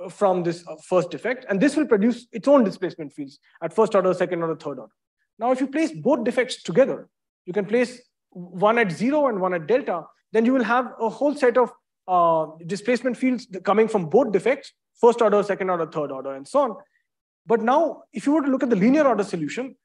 from this uh, first defect, and this will produce its own displacement fields at first order, second order, third order. Now, if you place both defects together, you can place one at zero and one at delta, then you will have a whole set of uh, displacement fields coming from both defects, first order, second order, third order, and so on. But now, if you were to look at the linear order solution,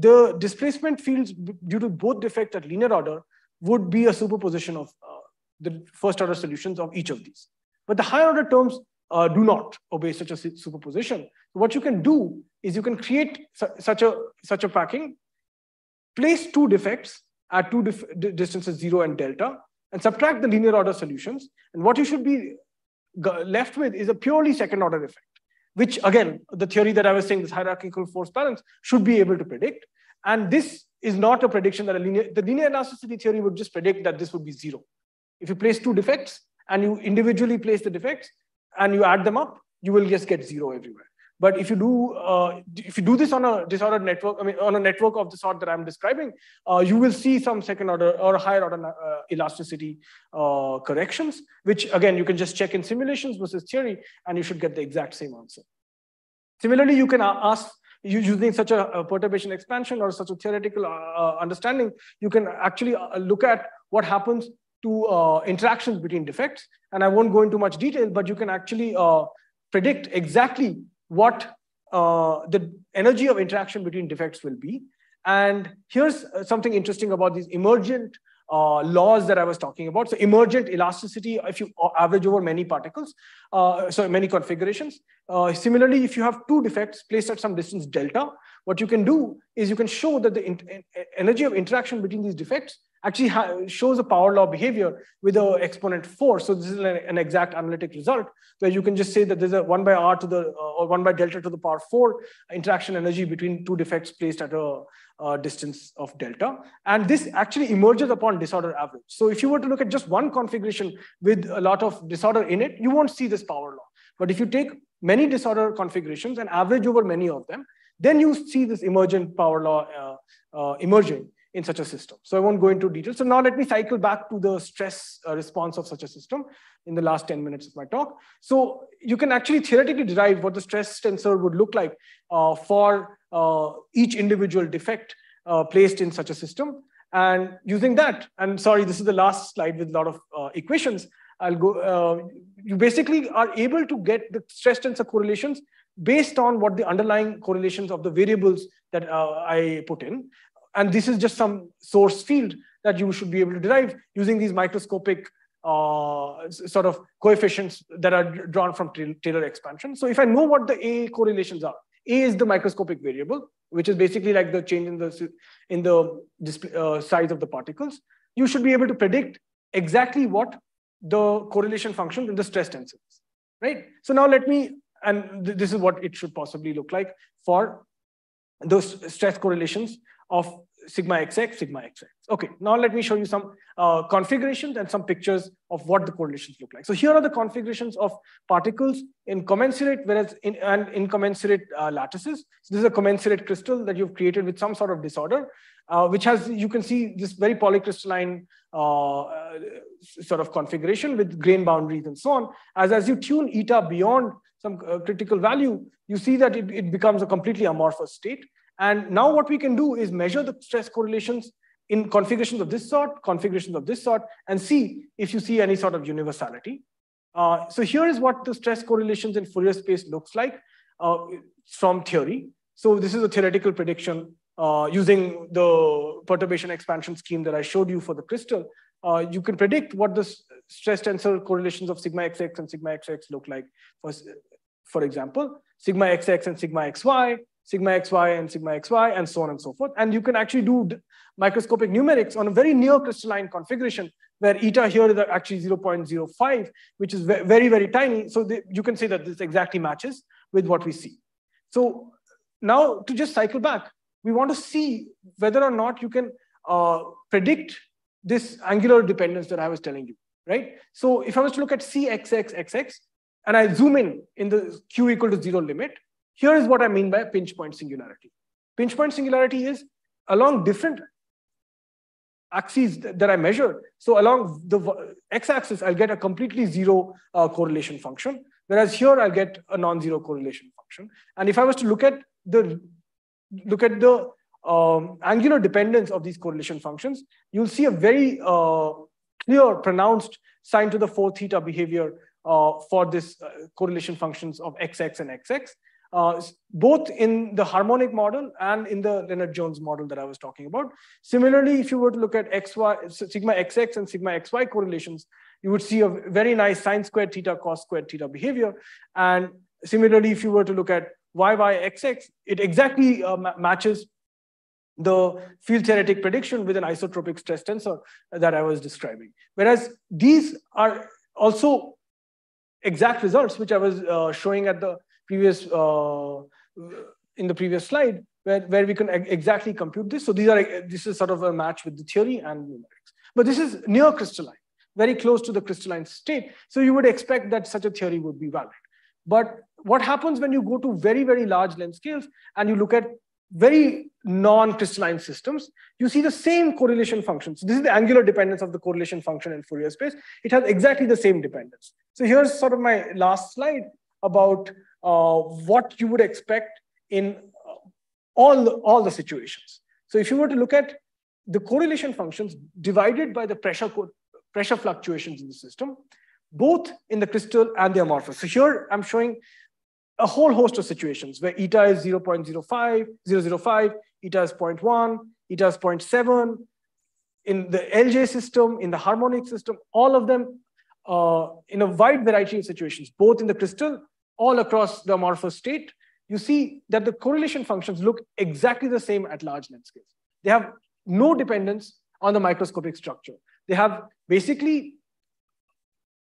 the displacement fields due to both defects at linear order would be a superposition of uh, the first order solutions of each of these. But the higher order terms uh, do not obey such a superposition. What you can do is you can create su such a such a packing, place two defects at two dif distances zero and delta, and subtract the linear order solutions. And what you should be left with is a purely second order effect, which again, the theory that I was saying, this hierarchical force balance, should be able to predict. And this is not a prediction that a linear, the linear elasticity theory would just predict that this would be zero. If you place two defects and you individually place the defects and you add them up, you will just get zero everywhere. But if you do uh, if you do this on a disordered network, I mean on a network of the sort that I'm describing, uh, you will see some second order or higher order uh, elasticity uh, corrections, which again you can just check in simulations versus theory, and you should get the exact same answer. Similarly, you can ask using such a, perturbation expansion or such a theoretical uh, uh, understanding, you can actually look at what happens to uh, interactions between defects. And I won't go into much detail, but you can actually uh, predict exactly what uh, the energy of interaction between defects will be. And here's uh, something interesting about these emergent uh, laws that I was talking about. So emergent elasticity, if you average over many particles, uh, so many configurations. Uh, similarly, if you have two defects placed at some distance delta, what you can do is you can show that the energy of interaction between these defects actually shows a power law behavior with an exponent 4. So this is an, an, exact analytic result where you can just say that there's a 1 by r to the, uh, or 1 by delta to the power 4 interaction energy between two defects placed at a, a distance of delta. And this actually emerges upon disorder average. So if you were to look at just one configuration with a lot of disorder in it, you won't see this power law. But if you take many disorder configurations and average over many of them, then you see this emergent power law uh, uh, emerging in such a system. So I won't go into detail. So now let me cycle back to the stress uh, response of such a system in the last 10 minutes of my talk. So you can actually theoretically derive what the stress tensor would look like uh, for uh, each individual defect uh, placed in such a system. And using that, and sorry, this is the last slide with a lot of uh, equations. I'll go, uh, you basically are able to get the stress tensor correlations based on what the underlying correlations of the variables that I put in. And this is just some source field that you should be able to derive using these microscopic uh, sort of coefficients that are drawn from Taylor expansion. So if I know what the A correlations are, A is the microscopic variable, which is basically like the change in the, in the display, uh, size of the particles. You should be able to predict exactly what the correlation function in the stress tensor right? So now let me, and th this is what it should possibly look like for those stress correlations of sigma xx, sigma xx. Okay, now let me show you some uh, configurations and some pictures of what the correlations look like. So here are the configurations of particles in commensurate whereas in, and incommensurate uh, lattices. So this is a commensurate crystal that you've created with some sort of disorder, uh, which has, you can see this very polycrystalline uh, sort of configuration with grain boundaries and so on. As, as you tune eta beyond some uh, critical value, you see that it, it becomes a completely amorphous state. And now what we can do is measure the stress correlations in configurations of this sort, configurations of this sort, and see if you see any sort of universality. Uh, so here is what the stress correlations in Fourier space looks like uh, from theory. So this is a theoretical prediction uh, using the perturbation expansion scheme that I showed you for the crystal. Uh, you can predict what the stress tensor correlations of sigma xx and sigma xx look like. For, for example, sigma xx and sigma xy, sigma xy and sigma xy, and so on and so forth. And you can actually do microscopic numerics on a very near crystalline configuration where eta here is actually 0.05, which is very, very tiny. So you can say that this exactly matches with what we see. So now to just cycle back, we want to see whether or not you can uh, predict this angular dependence that I was telling you, right? So if I was to look at Cxxxx, and I zoom in in the q equal to zero limit, here is what I mean by a pinch point singularity. Pinch point singularity is along different axes that I measure. So along the x-axis, I'll get a completely zero uh, correlation function. Whereas here I'll get a non-zero correlation function. And if I was to look at the look at the um, angular dependence of these correlation functions, you'll see a very uh, clear, pronounced sine to the 4 theta behavior uh, for this uh, correlation functions of xx and xx, uh, both in the harmonic model and in the Lennard-Jones model that I was talking about. Similarly, if you were to look at xy, sigma xx and sigma xy correlations, you would see a very nice sine squared theta cos squared theta behavior. And similarly, if you were to look at YYXX, it exactly uh, matches the field theoretic prediction with an isotropic stress tensor that I was describing. Whereas these are also exact results, which I was uh, showing at the previous, uh, in the previous slide, where, where we can exactly compute this. So these are, this is sort of a match with the theory and numerics. But this is near crystalline, very close to the crystalline state. So you would expect that such a theory would be valid. But what happens when you go to very, very large length scales and you look at very non-crystalline systems, you see the same correlation functions. This is the angular dependence of the correlation function in Fourier space. It has exactly the same dependence. So here's sort of my last slide about what you would expect in uh, all, the, all the situations. So if you were to look at the correlation functions divided by the pressure, pressure fluctuations in the system, both in the crystal and the amorphous. So here I'm showing a whole host of situations where eta is 0 0.05, 005, eta is 0.1, eta is 0.7. In the LJ system, in the harmonic system, all of them uh, in a wide variety of situations, both in the crystal, all across the amorphous state, you see that the correlation functions look exactly the same at large length scales. They have no dependence on the microscopic structure. They have basically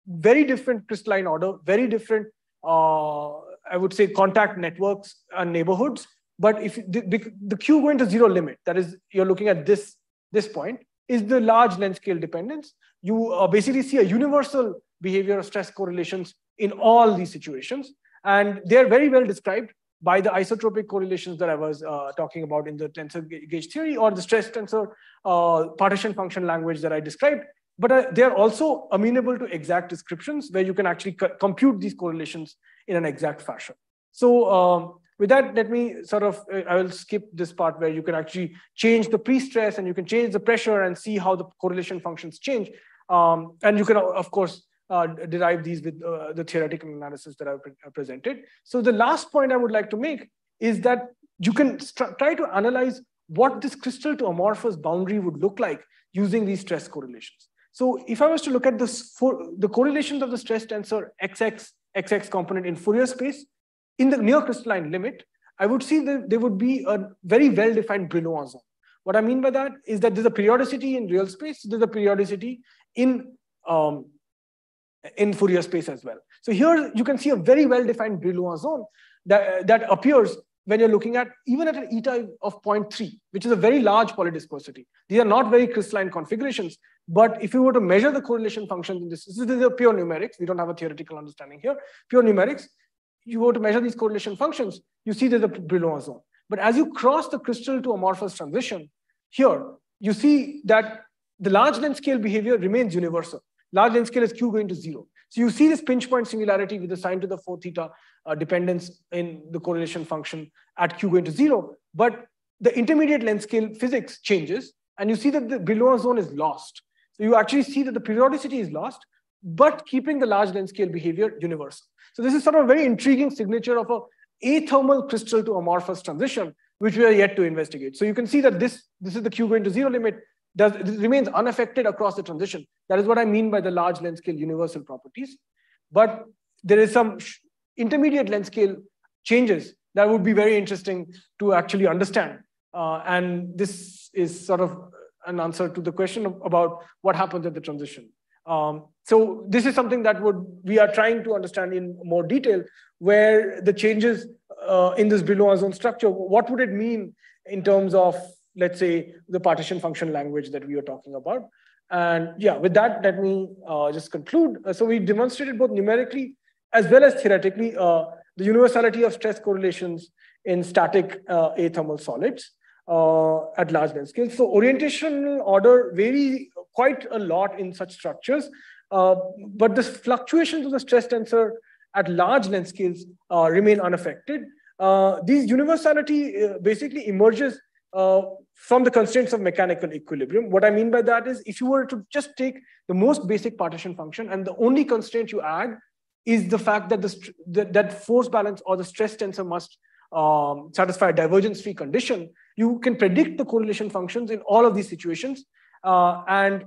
very different crystalline order, very different uh, I would say contact networks and neighborhoods. But if the, the, the Q going to zero limit, that is, you're looking at this, this point, is the large length scale dependence. You uh, basically see a universal behavior of stress correlations in all these situations. And they're very well described by the isotropic correlations that I was uh, talking about in the tensor gauge theory or the stress tensor uh, partition function language that I described. But uh, they're also amenable to exact descriptions where you can actually compute these correlations in an exact fashion. So um, with that, let me sort of, uh, I will skip this part where you can actually change the pre-stress and you can change the pressure and see how the correlation functions change. Um, and you can, of course, uh, derive these with uh, the theoretical analysis that I've pre uh, presented. So the last point I would like to make is that you can try to analyze what this crystal to amorphous boundary would look like using these stress correlations. So if I was to look at this for the correlations of the stress tensor XX XX component in Fourier space, in the near crystalline limit, I would see that there would be a very well-defined Brillouin zone. What I mean by that is that there's a periodicity in real space, there's a periodicity in, um, in Fourier space as well. So here you can see a very well-defined Brillouin zone that, uh, that appears when you're looking at even at an eta of 0.3, which is a very large polydispersity. These are not very crystalline configurations, but if you were to measure the correlation functions in this, this is a pure numerics. We don't have a theoretical understanding here. Pure numerics, you were to measure these correlation functions, you see there's a Brillouin zone. But as you cross the crystal to amorphous transition, here, you see that the large length scale behavior remains universal. Large length scale is Q going to zero. So you see this pinch point singularity with the sine to the 4 theta uh, dependence in the correlation function at Q going to zero. But the intermediate length scale physics changes, and you see that the Brillouin zone is lost. So you actually see that the periodicity is lost, but keeping the large length scale behavior universal. So this is sort of a very intriguing signature of a athermal crystal to amorphous transition, which we are yet to investigate. So you can see that this, this is the Q going to zero limit, does, remains unaffected across the transition. That is what I mean by the large length scale universal properties. But there is some intermediate length scale changes that would be very interesting to actually understand. Uh, and this is sort of an answer to the question of, about what happens at the transition. Um, so this is something that would we are trying to understand in more detail, where the changes uh, in this Brillouin zone structure, what would it mean in terms of, let's say, the partition function language that we are talking about. And yeah, with that, let me uh, just conclude. Uh, so we demonstrated both numerically as well as theoretically uh, the universality of stress correlations in static uh, athermal solids uh, at large length scales. So orientational order vary quite a lot in such structures, uh, but the fluctuations of the stress tensor at large length scales remain unaffected. Uh, these universality basically emerges uh, from the constraints of mechanical equilibrium. What I mean by that is if you were to just take the most basic partition function and the only constraint you add is the fact that the, that, that force balance or the stress tensor must um, satisfy a divergence-free condition, you can predict the correlation functions in all of these situations. Uh, and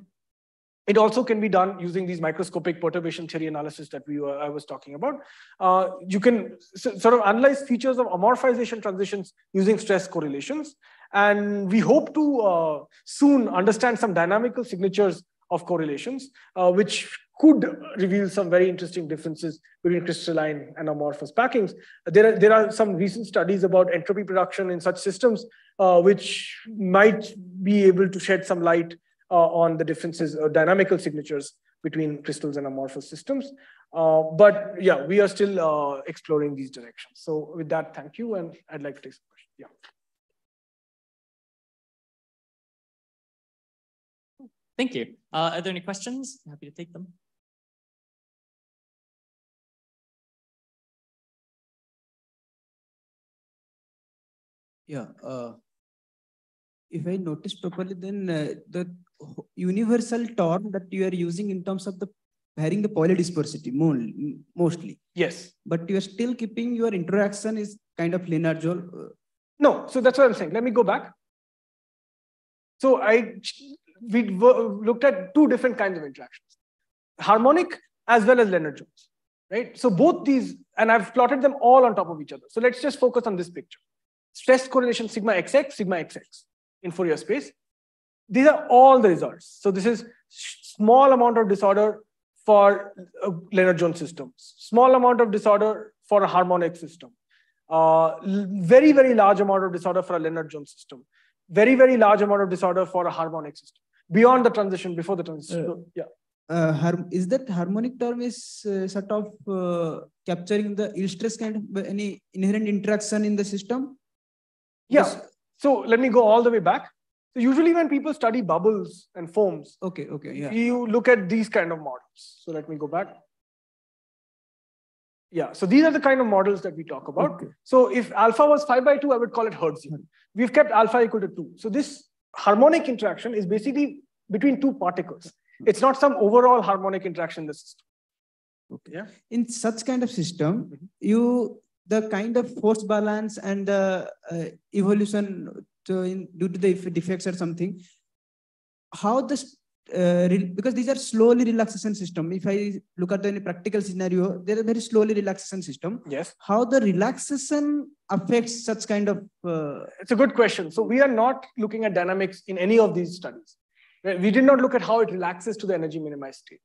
it also can be done using these microscopic perturbation theory analysis that we were, I was talking about. Uh, you can sort of analyze features of amorphization transitions using stress correlations. And we hope to uh, soon understand some dynamical signatures of correlations, uh, which could reveal some very interesting differences between crystalline and amorphous packings. There are, there are some recent studies about entropy production in such systems, uh, which might be able to shed some light uh, on the differences or dynamical signatures between crystals and amorphous systems. Uh, but yeah, we are still uh, exploring these directions. So with that, thank you. And I'd like to take some questions. Yeah. Thank you. Uh, are there any questions? I'm happy to take them. Yeah. Uh, if I notice properly, then uh, the universal term that you are using in terms of the varying the polydispersity mostly. Yes. But you are still keeping your interaction is kind of Lennard-Jones. No, so that's what I'm saying. Let me go back. So I we looked at two different kinds of interactions, harmonic as well as Lennard-Jones, right? So both these, and I've plotted them all on top of each other. So let's just focus on this picture. Stress correlation sigma xx, sigma xx in Fourier space. These are all the results. So this is small amount of disorder for a Lennard-Jones systems, small amount of disorder for a harmonic system, uh, very, very large amount of disorder for a Lennard-Jones system, very, very large amount of disorder for a harmonic system, beyond the transition, before the transition. Uh, yeah. Uh, is that harmonic term is uh, sort of uh, capturing the yield stress kind of any inherent interaction in the system? Yeah. So let me go all the way back. So usually when people study bubbles and foams, okay, okay, yeah, you look at these kind of models. So let me go back. Yeah, so these are the kind of models that we talk about. Okay. So if alpha was 5 by 2, I would call it Hertzian. We've kept alpha equal to 2. So this harmonic interaction is basically between two particles. It's not some overall harmonic interaction in the system. Okay. Yeah. In such kind of system, mm -hmm. you the kind of force balance and the uh, evolution to in, due to the defects or something, how this uh, because these are slowly relaxation system. If I look at the practical scenario, they're very slowly relaxation system. Yes. How the relaxation affects such kind of? Uh... It's a good question. So we are not looking at dynamics in any of these studies. We did not look at how it relaxes to the energy minimized state.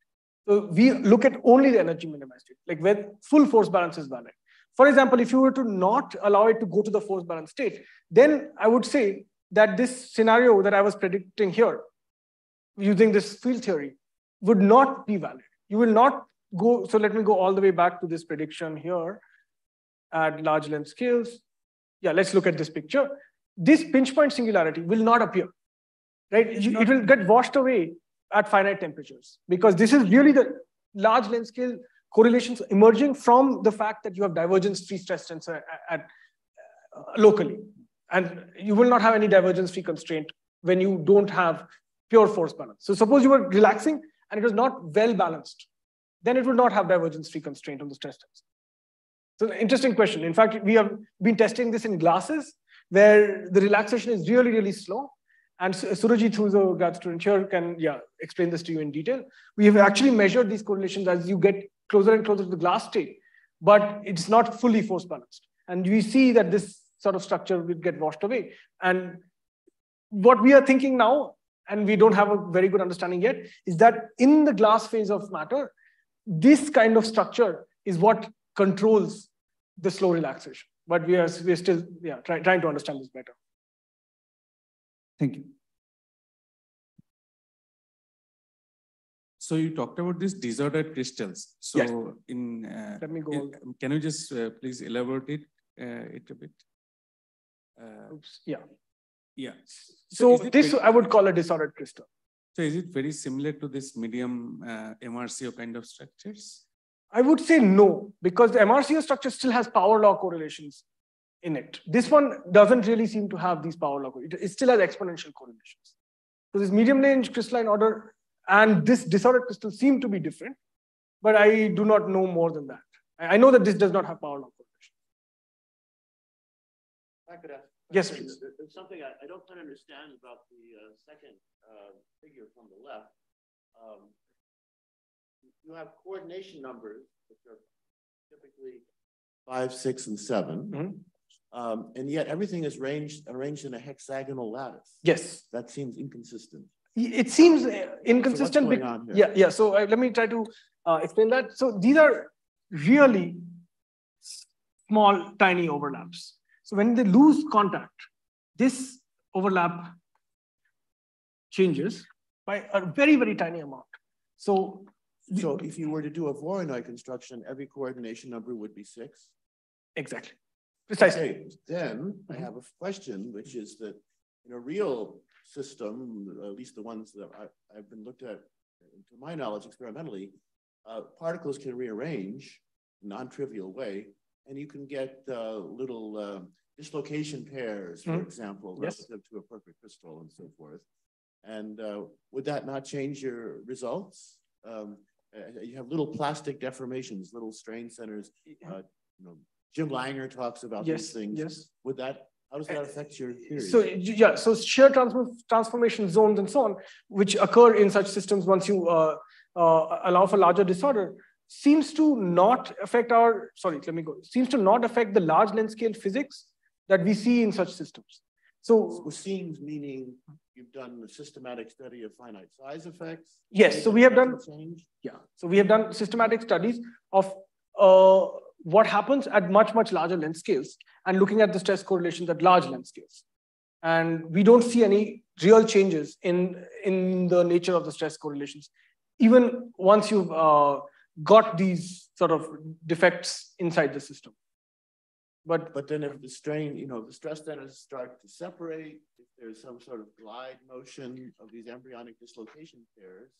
So we look at only the energy minimized state, like when full force balance is valid. For example, if you were to not allow it to go to the force balance state, then I would say that this scenario that I was predicting here, using this field theory, would not be valid. You will not go, so let me go all the way back to this prediction here at large length scales. Yeah, let's look at this picture. This pinch point singularity will not appear, right? It will get washed away at finite temperatures because this is really the large length scale correlations emerging from the fact that you have divergence-free stress tensor at, at uh, locally. And you will not have any divergence-free constraint when you don't have pure force balance. So suppose you were relaxing and it was not well balanced, then it will not have divergence-free constraint on the stress tensor. So interesting question. In fact, we have been testing this in glasses where the relaxation is really, really slow. And Surajit, who's a grad student here, can yeah explain this to you in detail. We have actually measured these correlations as you get closer and closer to the glass state, but it's not fully force balanced. And we see that this sort of structure will get washed away. And what we are thinking now, and we don't have a very good understanding yet, is that in the glass phase of matter, this kind of structure is what controls the slow relaxation. But we are we're still yeah, try, trying to understand this better. Thank you. So you talked about these disordered crystals. So yes. in uh, let me go. In, can you just uh, please elaborate it uh, it a bit? Uh, Oops. Yeah. Yeah. So, so this very, I would call a disordered crystal. So is it very similar to this medium uh, MRCO kind of structures? I would say no, because the MRCO structure still has power law correlations in it. This one doesn't really seem to have these power law. It, it still has exponential correlations. So this medium range crystalline order and this disordered crystal seem to be different, but I do not know more than that. I know that this does not have power law correlation. I could ask. Yes, please. There's something I, I don't quite understand about the uh, second uh, figure from the left. Um, you have coordination numbers, which are typically five, six, and 7 Mhm. Um, and yet everything is arranged, arranged in a hexagonal lattice. Yes. That seems inconsistent. It seems inconsistent. going bec- on here? Yeah, yeah. So uh, let me try to uh, explain that. So these are really small, tiny overlaps. So when they lose contact, this overlap changes by a very, very tiny amount. So, So if you were to do a Voronoi construction, every coordination number would be six? exactly, precisely. Okay, Then I have a question, which is that in a real system, at least the ones that I, I've been looked at, to my knowledge, experimentally, uh, particles can rearrange in non-trivial way, and you can get uh, little uh, dislocation pairs, for Mhm. example, Yes. relative to a perfect crystal and so forth. And uh, would that not change your results? Um, uh, you have little plastic deformations, little strain centers. Uh, you know, Jim Langer talks about Yes, these things. yes. Would that, how does that affect your theory? So yeah, so shear transform, transformation zones and so on, which occur in such systems once you uh, uh, allow for larger disorder, seems to not affect our, sorry, let me go, seems to not affect the large length scale physics that we see in such systems. So So seems meaning you've done a systematic study of finite size effects? Yes, so we have done- Change? yeah, so we have done systematic studies of uh, what happens at much, much larger length scales and looking at the stress correlations at large length scales. And we don't see any real changes in, in the nature of the stress correlations, even once you've uh, got these sort of defects inside the system. But But then if the strain, you know, the stress centers start to separate, if there's some sort of glide motion of these embryonic dislocation pairs,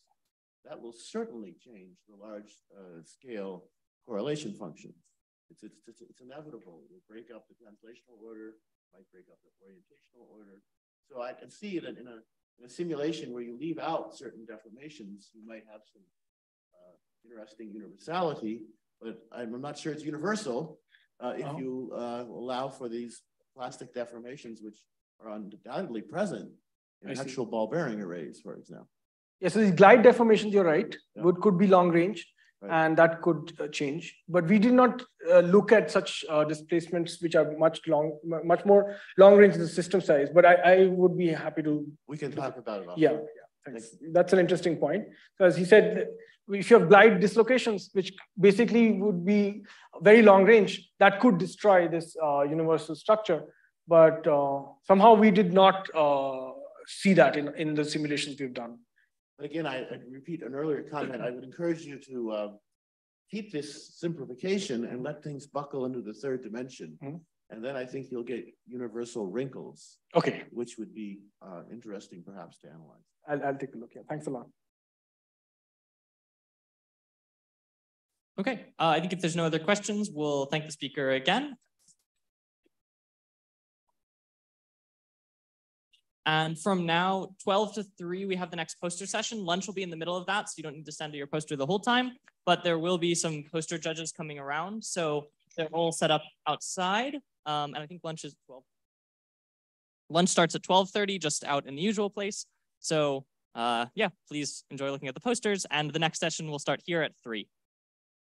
that will certainly change the large uh, scale correlation functions. It's, it's, it's, it's inevitable. It'll break up the translational order, might break up the orientational order. So I can see that in a, in a simulation where you leave out certain deformations, you might have some uh, interesting universality, but I'm not sure it's universal uh, if Oh. you uh, allow for these plastic deformations, which are undoubtedly present I in see. actual ball bearing arrays, for example. yeah, so these glide deformations, you're right, Yeah. would, could be long range. Right. and that could uh, change. But we did not uh, look at such uh, displacements which are much long, much more long range in the system size. But I, I would be happy to, We can talk about it. yeah, yeah, thanks. That's an interesting point. So as he said, if you have glide dislocations, which basically would be very long range, that could destroy this uh, universal structure. But uh, somehow we did not uh, see that in, in the simulations we've done. But again, I, I repeat an earlier comment. I would encourage you to uh, keep this simplification and let things buckle into the third dimension. Mhm. And then I think you'll get universal wrinkles, Okay, which would be uh, interesting perhaps to analyze. I'll, I'll take a look. Yeah, thanks a lot. Okay, uh, I think if there's no other questions, we'll thank the speaker again. And from now, 12 to 3, we have the next poster session. Lunch will be in the middle of that, so you don't need to stand to your poster the whole time, but there will be some poster judges coming around. So they're all set up outside, um, and I think lunch is 12. Lunch starts at 12.30, just out in the usual place. So uh, yeah, please enjoy looking at the posters, and the next session will start here at 3.